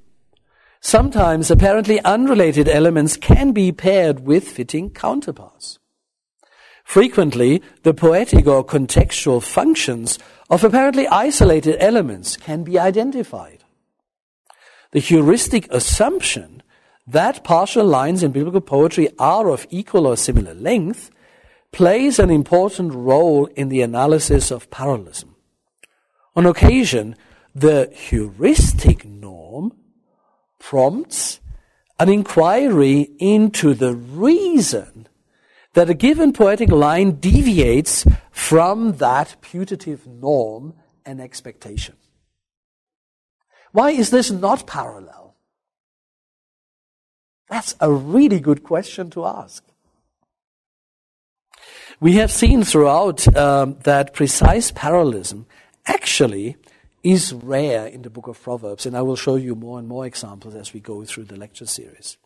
Sometimes apparently unrelated elements can be paired with fitting counterparts. Frequently, the poetic or contextual functions of apparently isolated elements can be identified the heuristic assumption that partial lines in biblical poetry are of equal or similar length plays an important role in the analysis of parallelism. On occasion, the heuristic norm prompts an inquiry into the reason that a given poetic line deviates from that putative norm and expectation. Why is this not parallel? That's a really good question to ask. We have seen throughout um, that precise parallelism actually is rare in the book of Proverbs, and I will show you more and more examples as we go through the lecture series.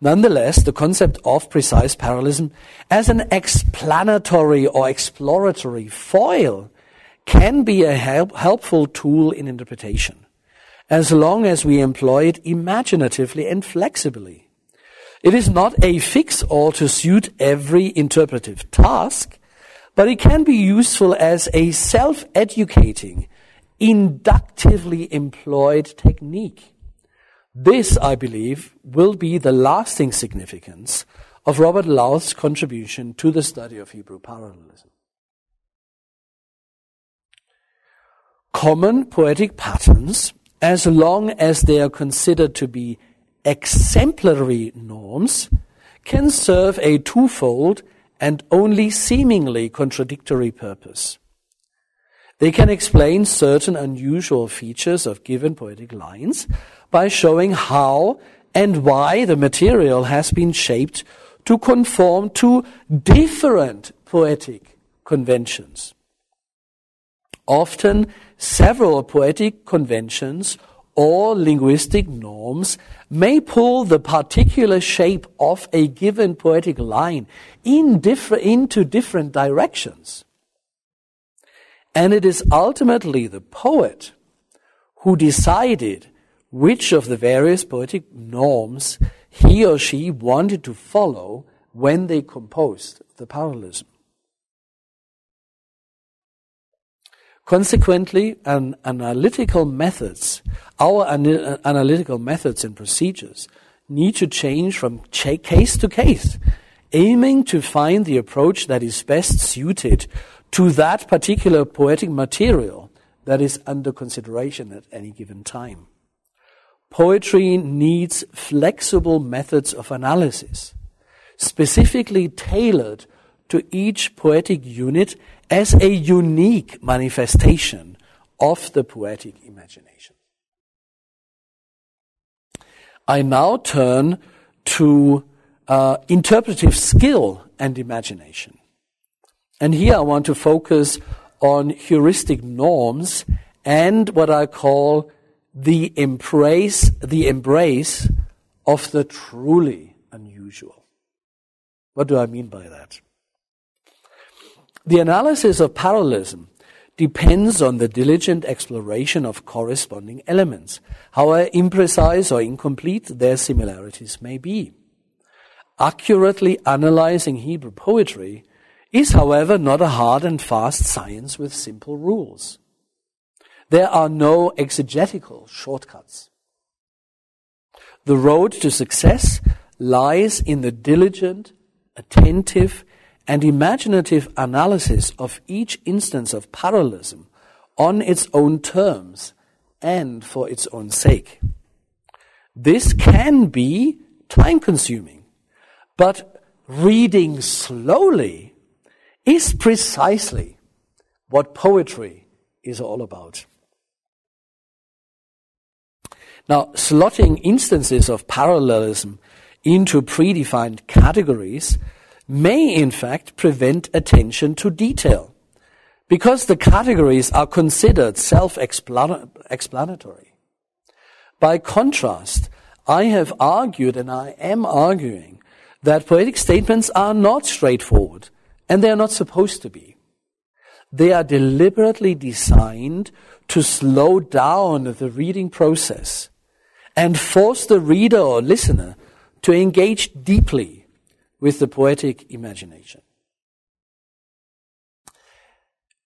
Nonetheless, the concept of precise parallelism as an explanatory or exploratory foil can be a help, helpful tool in interpretation as long as we employ it imaginatively and flexibly. It is not a fix all to suit every interpretive task, but it can be useful as a self-educating, inductively employed technique. This, I believe, will be the lasting significance of Robert Lowth's contribution to the study of Hebrew parallelism. Common poetic patterns as long as they are considered to be exemplary norms, can serve a twofold and only seemingly contradictory purpose. They can explain certain unusual features of given poetic lines by showing how and why the material has been shaped to conform to different poetic conventions. Often several poetic conventions or linguistic norms may pull the particular shape of a given poetic line in into different directions. And it is ultimately the poet who decided which of the various poetic norms he or she wanted to follow when they composed the parallelism. Consequently, an analytical methods, our an- analytical methods and procedures need to change from case to case, aiming to find the approach that is best suited to that particular poetic material that is under consideration at any given time. Poetry needs flexible methods of analysis, specifically tailored to each poetic unit as a unique manifestation of the poetic imagination. I now turn to uh, interpretive skill and imagination. And here I want to focus on heuristic norms and what I call the embrace, the embrace of the truly unusual. What do I mean by that? The analysis of parallelism depends on the diligent exploration of corresponding elements, however imprecise or incomplete their similarities may be. Accurately analyzing Hebrew poetry is, however, not a hard and fast science with simple rules. There are no exegetical shortcuts. The road to success lies in the diligent, attentive, and imaginative analysis of each instance of parallelism on its own terms and for its own sake. This can be time consuming, but reading slowly is precisely what poetry is all about. Now, slotting instances of parallelism into predefined categories may in fact prevent attention to detail because the categories are considered self-explanatory. By contrast, I have argued and I am arguing that poetic statements are not straightforward and they are not supposed to be. They are deliberately designed to slow down the reading process and force the reader or listener to engage deeply with the poetic imagination.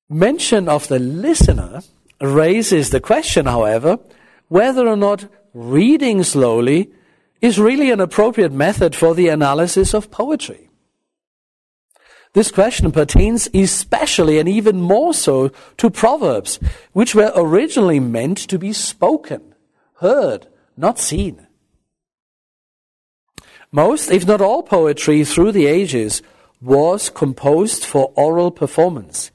Mention of the listener raises the question, however, whether or not reading slowly is really an appropriate method for the analysis of poetry. This question pertains especially and even more so to Proverbs, which were originally meant to be spoken, heard, not seen. Most, if not all, poetry through the ages was composed for oral performance,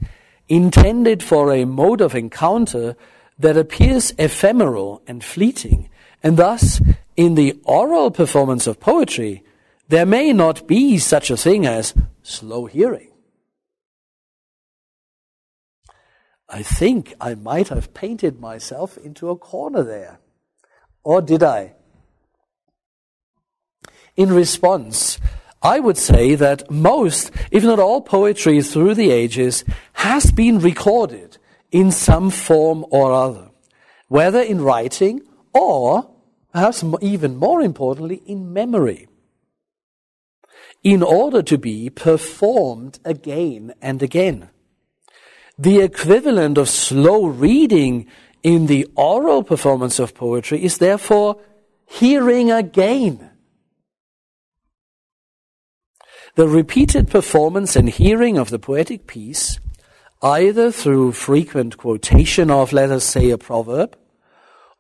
intended for a mode of encounter that appears ephemeral and fleeting, and thus, in the oral performance of poetry, there may not be such a thing as slow hearing. I think I might have painted myself into a corner there. Or did I? In response, I would say that most, if not all poetry through the ages has been recorded in some form or other, whether in writing or, perhaps even more importantly, in memory, in order to be performed again and again. The equivalent of slow reading in the oral performance of poetry is therefore hearing again. The repeated performance and hearing of the poetic piece, either through frequent quotation of, let us say, a proverb,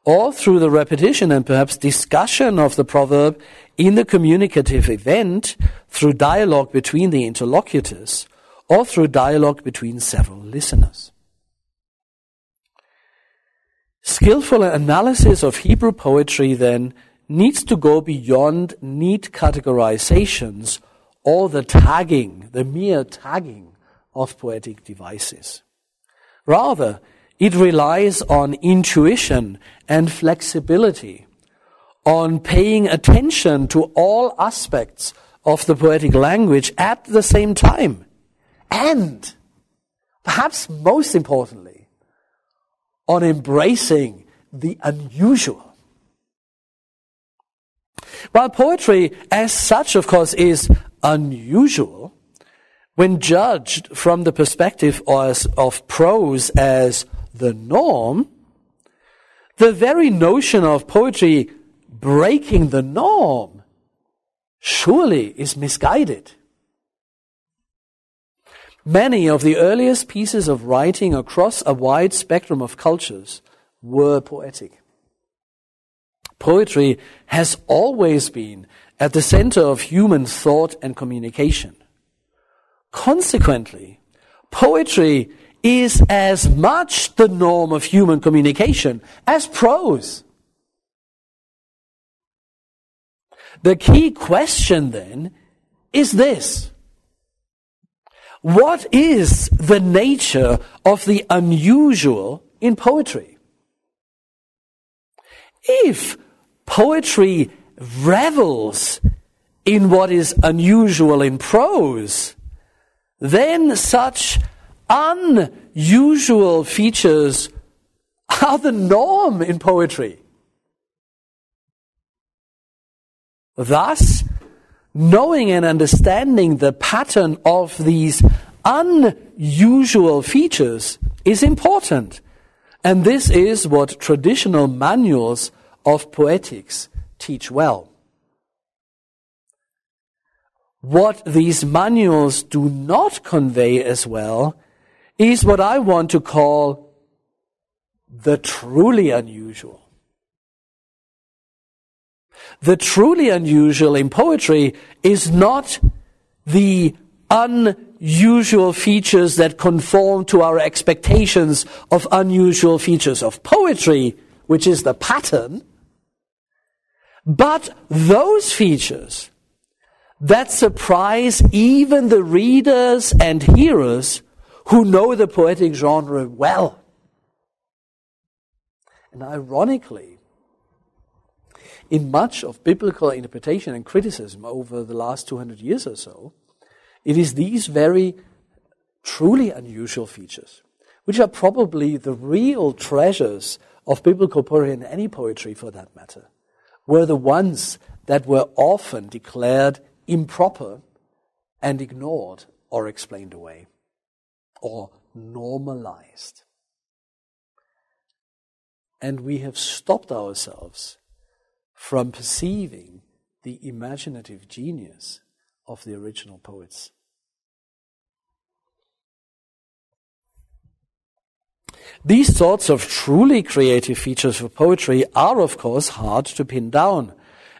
or through the repetition and perhaps discussion of the proverb in the communicative event through dialogue between the interlocutors, or through dialogue between several listeners. Skillful analysis of Hebrew poetry then needs to go beyond neat categorizations or the tagging, the mere tagging of poetic devices. Rather, it relies on intuition and flexibility, on paying attention to all aspects of the poetic language at the same time, and perhaps most importantly, on embracing the unusual. While poetry as such, of course, is unusual, when judged from the perspective of prose as the norm, the very notion of poetry breaking the norm surely is misguided. Many of the earliest pieces of writing across a wide spectrum of cultures were poetic. Poetry has always been at the center of human thought and communication. Consequently, poetry is as much the norm of human communication as prose. The key question then is this. What is the nature of the unusual in poetry? If poetry revels in what is unusual in prose, then such unusual features are the norm in poetry. Thus, knowing and understanding the pattern of these unusual features is important. And this is what traditional manuals of poetics teach well. What these manuals do not convey as well is what I want to call the truly unusual. The truly unusual in poetry is not the unusual features that conform to our expectations of unusual features of poetry, which is the pattern, but those features that surprise even the readers and hearers who know the poetic genre well. And ironically, in much of biblical interpretation and criticism over the last 200 years or so, it is these very truly unusual features, which are probably the real treasures of biblical poetry and any poetry for that matter, were the ones that were often declared improper and ignored or explained away or normalized. And we have stopped ourselves from perceiving the imaginative genius of the original poets. These sorts of truly creative features of poetry are, of course, hard to pin down.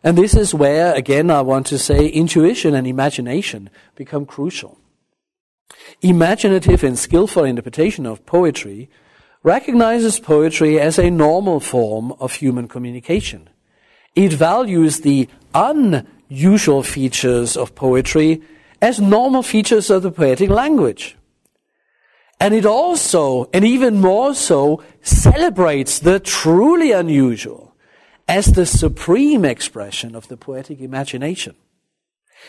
And this is where, again, I want to say intuition and imagination become crucial. Imaginative and skillful interpretation of poetry recognizes poetry as a normal form of human communication. It values the unusual features of poetry as normal features of the poetic language. And it also, and even more so, celebrates the truly unusual as the supreme expression of the poetic imagination.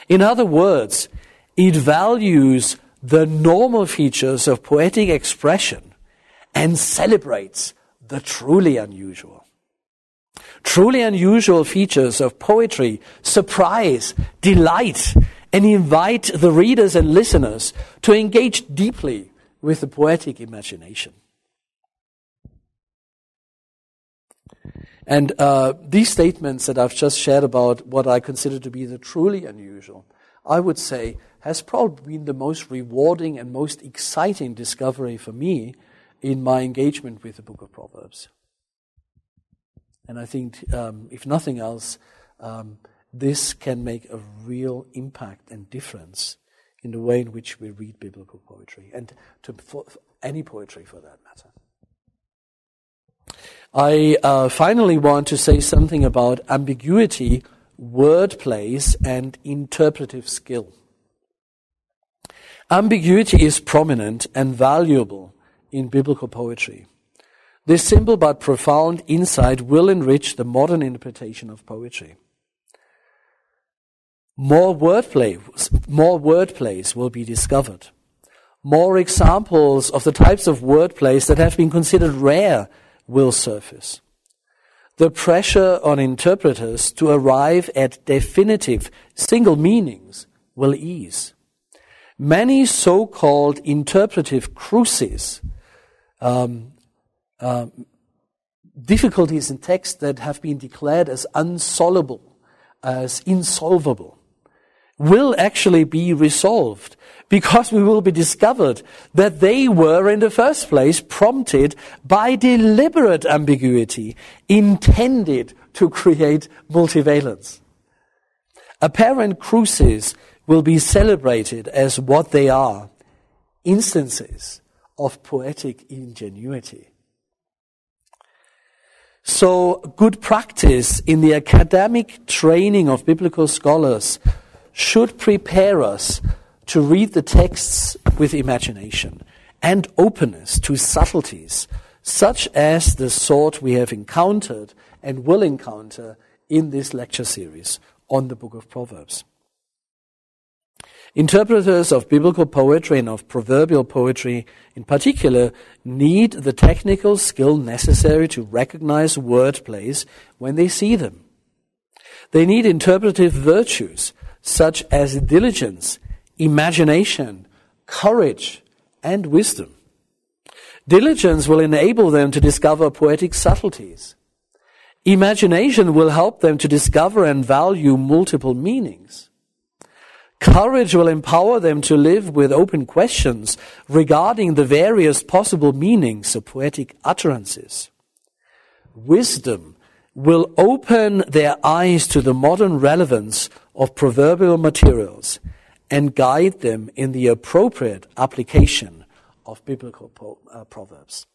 In other words, it values the normal features of poetic expression and celebrates the truly unusual. Truly unusual features of poetry surprise, delight, and invite the readers and listeners to engage deeply with the poetic imagination. And uh, these statements that I've just shared about what I consider to be the truly unusual, I would say has probably been the most rewarding and most exciting discovery for me in my engagement with the book of Proverbs. And I think, um, if nothing else, um, this can make a real impact and difference in the way in which we read biblical poetry, and to, for, for any poetry for that matter. I uh, finally want to say something about ambiguity, word plays, and interpretive skill. Ambiguity is prominent and valuable in biblical poetry. This simple but profound insight will enrich the modern interpretation of poetry. More wordplay, more wordplays will be discovered. More examples of the types of wordplays that have been considered rare will surface. The pressure on interpreters to arrive at definitive single meanings will ease many so called interpretive cruces, um, uh, difficulties in text that have been declared as unsolvable, as insolvable, will actually be resolved because we will be discovered that they were in the first place prompted by deliberate ambiguity intended to create multivalence. Apparent cruces will be celebrated as what they are instances of poetic ingenuity. So, good practice in the academic training of biblical scholars should prepare us to read the texts with imagination and openness to subtleties, such as the sort we have encountered and will encounter in this lecture series on the book of Proverbs. Interpreters of biblical poetry and of proverbial poetry in particular need the technical skill necessary to recognize word plays when they see them. They need interpretive virtues such as diligence, imagination, courage, and wisdom. Diligence will enable them to discover poetic subtleties. Imagination will help them to discover and value multiple meanings. Courage will empower them to live with open questions regarding the various possible meanings of poetic utterances. Wisdom will open their eyes to the modern relevance of proverbial materials and guide them in the appropriate application of biblical uh, proverbs.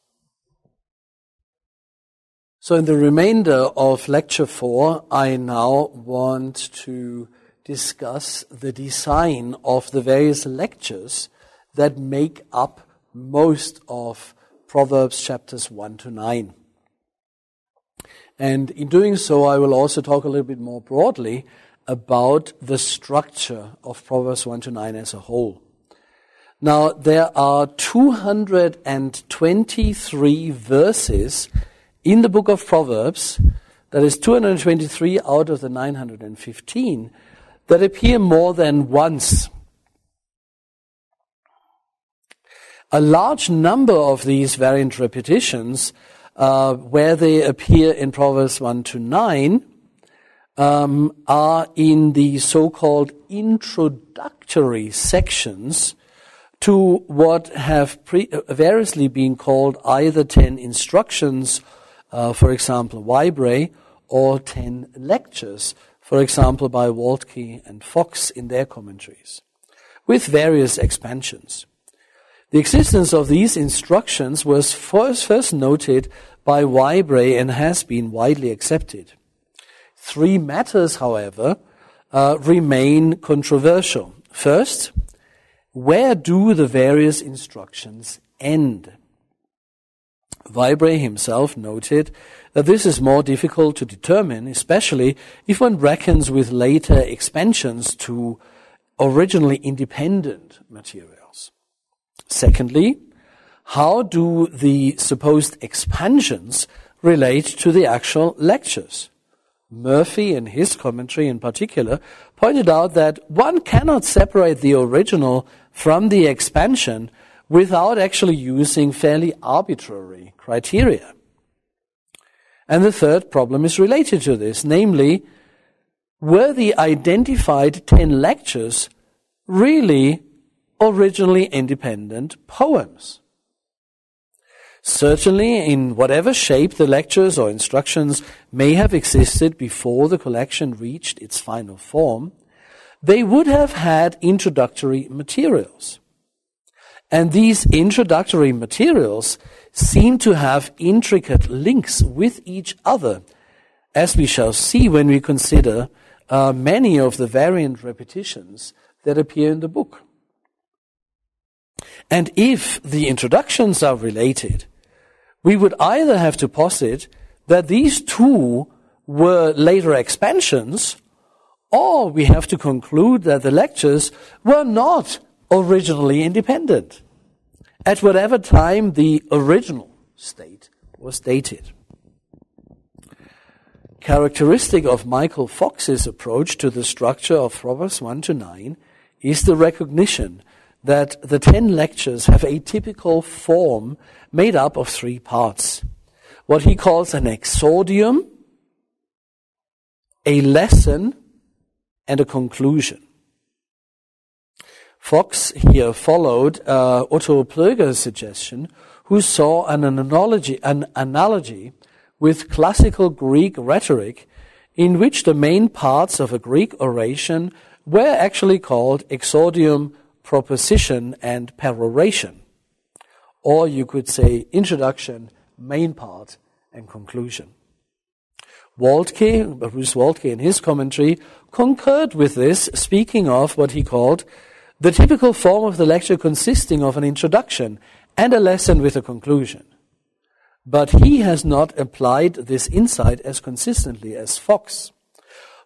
So, in the remainder of lecture four, I now want to discuss the design of the various lectures that make up most of Proverbs chapters 1 to 9. And in doing so, I will also talk a little bit more broadly about the structure of Proverbs 1 to 9 as a whole. Now, there are 223 verses in the book of Proverbs, that is 223 out of the 915, that appear more than once. A large number of these variant repetitions, uh, where they appear in Proverbs 1 to 9, um, are in the so-called introductory sections to what have pre- uh, variously been called either 10 instructions, uh, for example, Whybray, or 10 lectures, for example, by Waltke and Fox in their commentaries, with various expansions. The existence of these instructions was first, first noted by Whybray and has been widely accepted. Three matters, however, uh, remain controversial. First, where do the various instructions end? Whybray himself noted that this is more difficult to determine, especially if one reckons with later expansions to originally independent materials. Secondly, how do the supposed expansions relate to the actual lectures? Murphy, in his commentary in particular, pointed out that one cannot separate the original from the expansion without actually using fairly arbitrary criteria. And the third problem is related to this, namely, were the identified 10 lectures really originally independent poems? Certainly, in whatever shape the lectures or instructions may have existed before the collection reached its final form, they would have had introductory materials. And these introductory materials seem to have intricate links with each other, as we shall see when we consider uh, many of the variant repetitions that appear in the book. And if the introductions are related, we would either have to posit that these two were later expansions, or we have to conclude that the lectures were not originally independent, at whatever time the original state was dated. Characteristic of Michael Fox's approach to the structure of Proverbs 1 to 9 is the recognition that the ten lectures have a typical form made up of three parts. What he calls an exordium, a lesson, and a conclusion. Fox here followed uh, Otto Plöger's suggestion, who saw an analogy, an analogy with classical Greek rhetoric in which the main parts of a Greek oration were actually called exordium, proposition, and peroration. Or you could say introduction, main part, and conclusion. Waltke, Bruce Waltke in his commentary, concurred with this, speaking of what he called the typical form of the lecture consisting of an introduction and a lesson with a conclusion. But he has not applied this insight as consistently as Fox.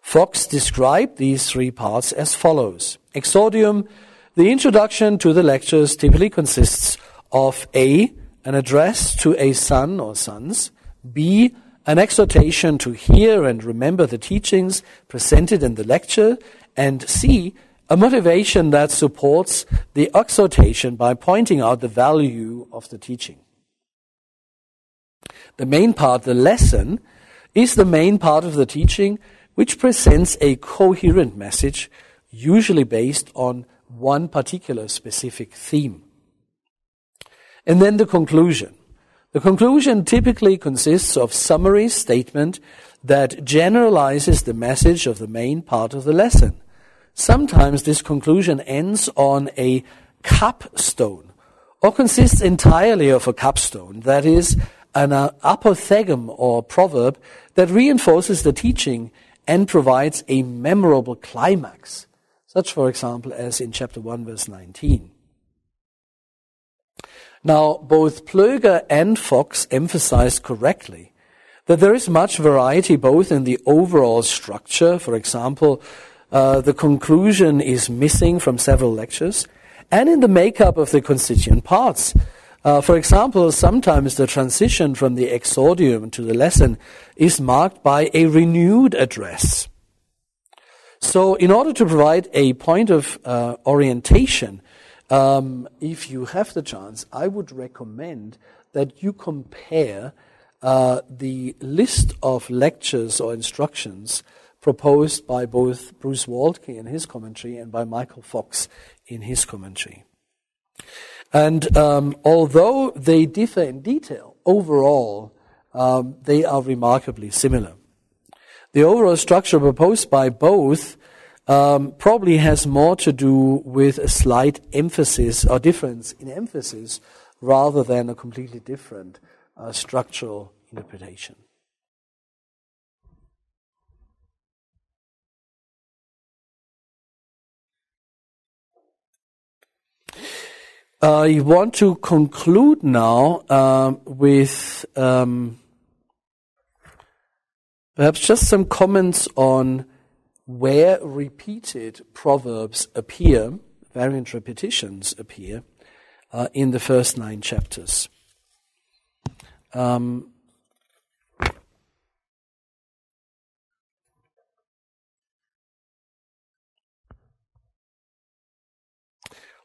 Fox described these three parts as follows. Exordium, the introduction to the lectures typically consists of A, an address to a son or sons, B, an exhortation to hear and remember the teachings presented in the lecture, and C, a motivation that supports the exhortation by pointing out the value of the teaching. The main part, the lesson, is the main part of the teaching which presents a coherent message, usually based on one particular specific theme. And then the conclusion. The conclusion typically consists of summary statement that generalizes the message of the main part of the lesson. Sometimes this conclusion ends on a capstone or consists entirely of a capstone, that is, an uh, apothegm or proverb that reinforces the teaching and provides a memorable climax, such, for example, as in chapter 1, verse 19. Now, both Plöger and Fox emphasized correctly that there is much variety both in the overall structure, for example, uh, the conclusion is missing from several lectures, and in the makeup of the constituent parts. Uh, for example, sometimes the transition from the exordium to the lesson is marked by a renewed address. So, in order to provide a point of uh, orientation, um, if you have the chance, I would recommend that you compare uh, the list of lectures or instructions proposed by both Bruce Waltke in his commentary and by Michael Fox in his commentary. And um, although they differ in detail, overall, um, they are remarkably similar. The overall structure proposed by both um, probably has more to do with a slight emphasis or difference in emphasis rather than a completely different uh, structural interpretation. I want to conclude now um, with um, perhaps just some comments on where repeated proverbs appear, variant repetitions appear, uh, in the first nine chapters. Um,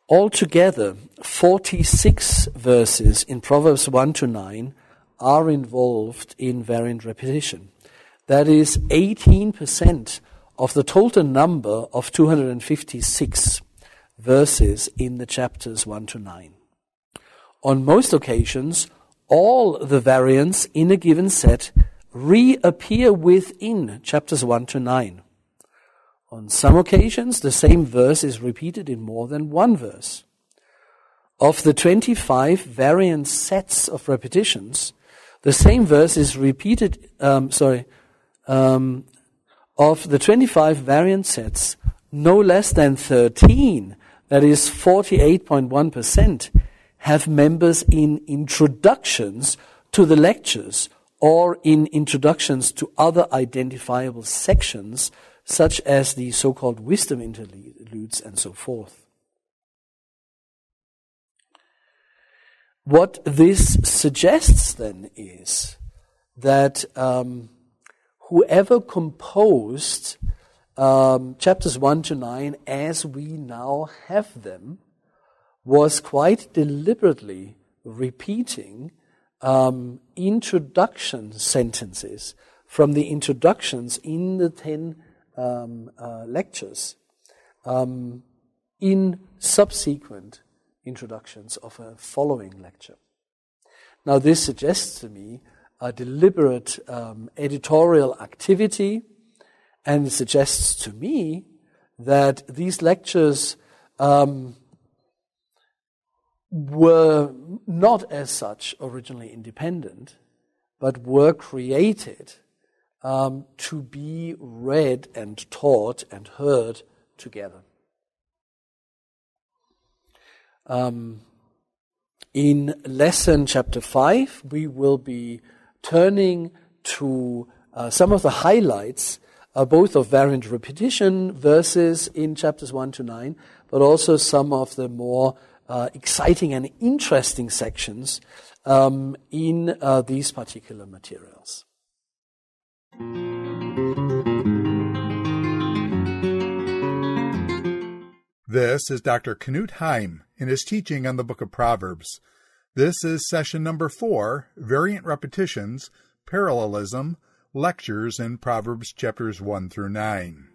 Altogether, 46 verses in Proverbs 1 to 9 are involved in variant repetition. That is 18% of the total number of 256 verses in the chapters 1 to 9. On most occasions, all the variants in a given set reappear within chapters 1 to 9. On some occasions, the same verse is repeated in more than one verse. Of the 25 variant sets of repetitions, the same verse is repeated, um, sorry, um, of the 25 variant sets, no less than 13, that is 48.1%, have members in introductions to the lectures or in introductions to other identifiable sections, such as the so-called wisdom interludes and so forth. What this suggests then is that um, whoever composed um, chapters 1 to 9 as we now have them was quite deliberately repeating um, introduction sentences from the introductions in the 10 um, uh, lectures um, in subsequent introductions of a following lecture. Now, this suggests to me a deliberate um, editorial activity and suggests to me that these lectures um, were not as such originally independent, but were created um, to be read and taught and heard together. Um, in lesson chapter 5, we will be turning to uh, some of the highlights uh, both of variant repetition verses in chapters 1 to 9, but also some of the more uh, exciting and interesting sections um, in uh, these particular materials. This is Dr. Knut Heim in his teaching on the book of Proverbs. This is session number four Variant Repetitions, Parallelism, Lectures in Proverbs chapters 1 through 9.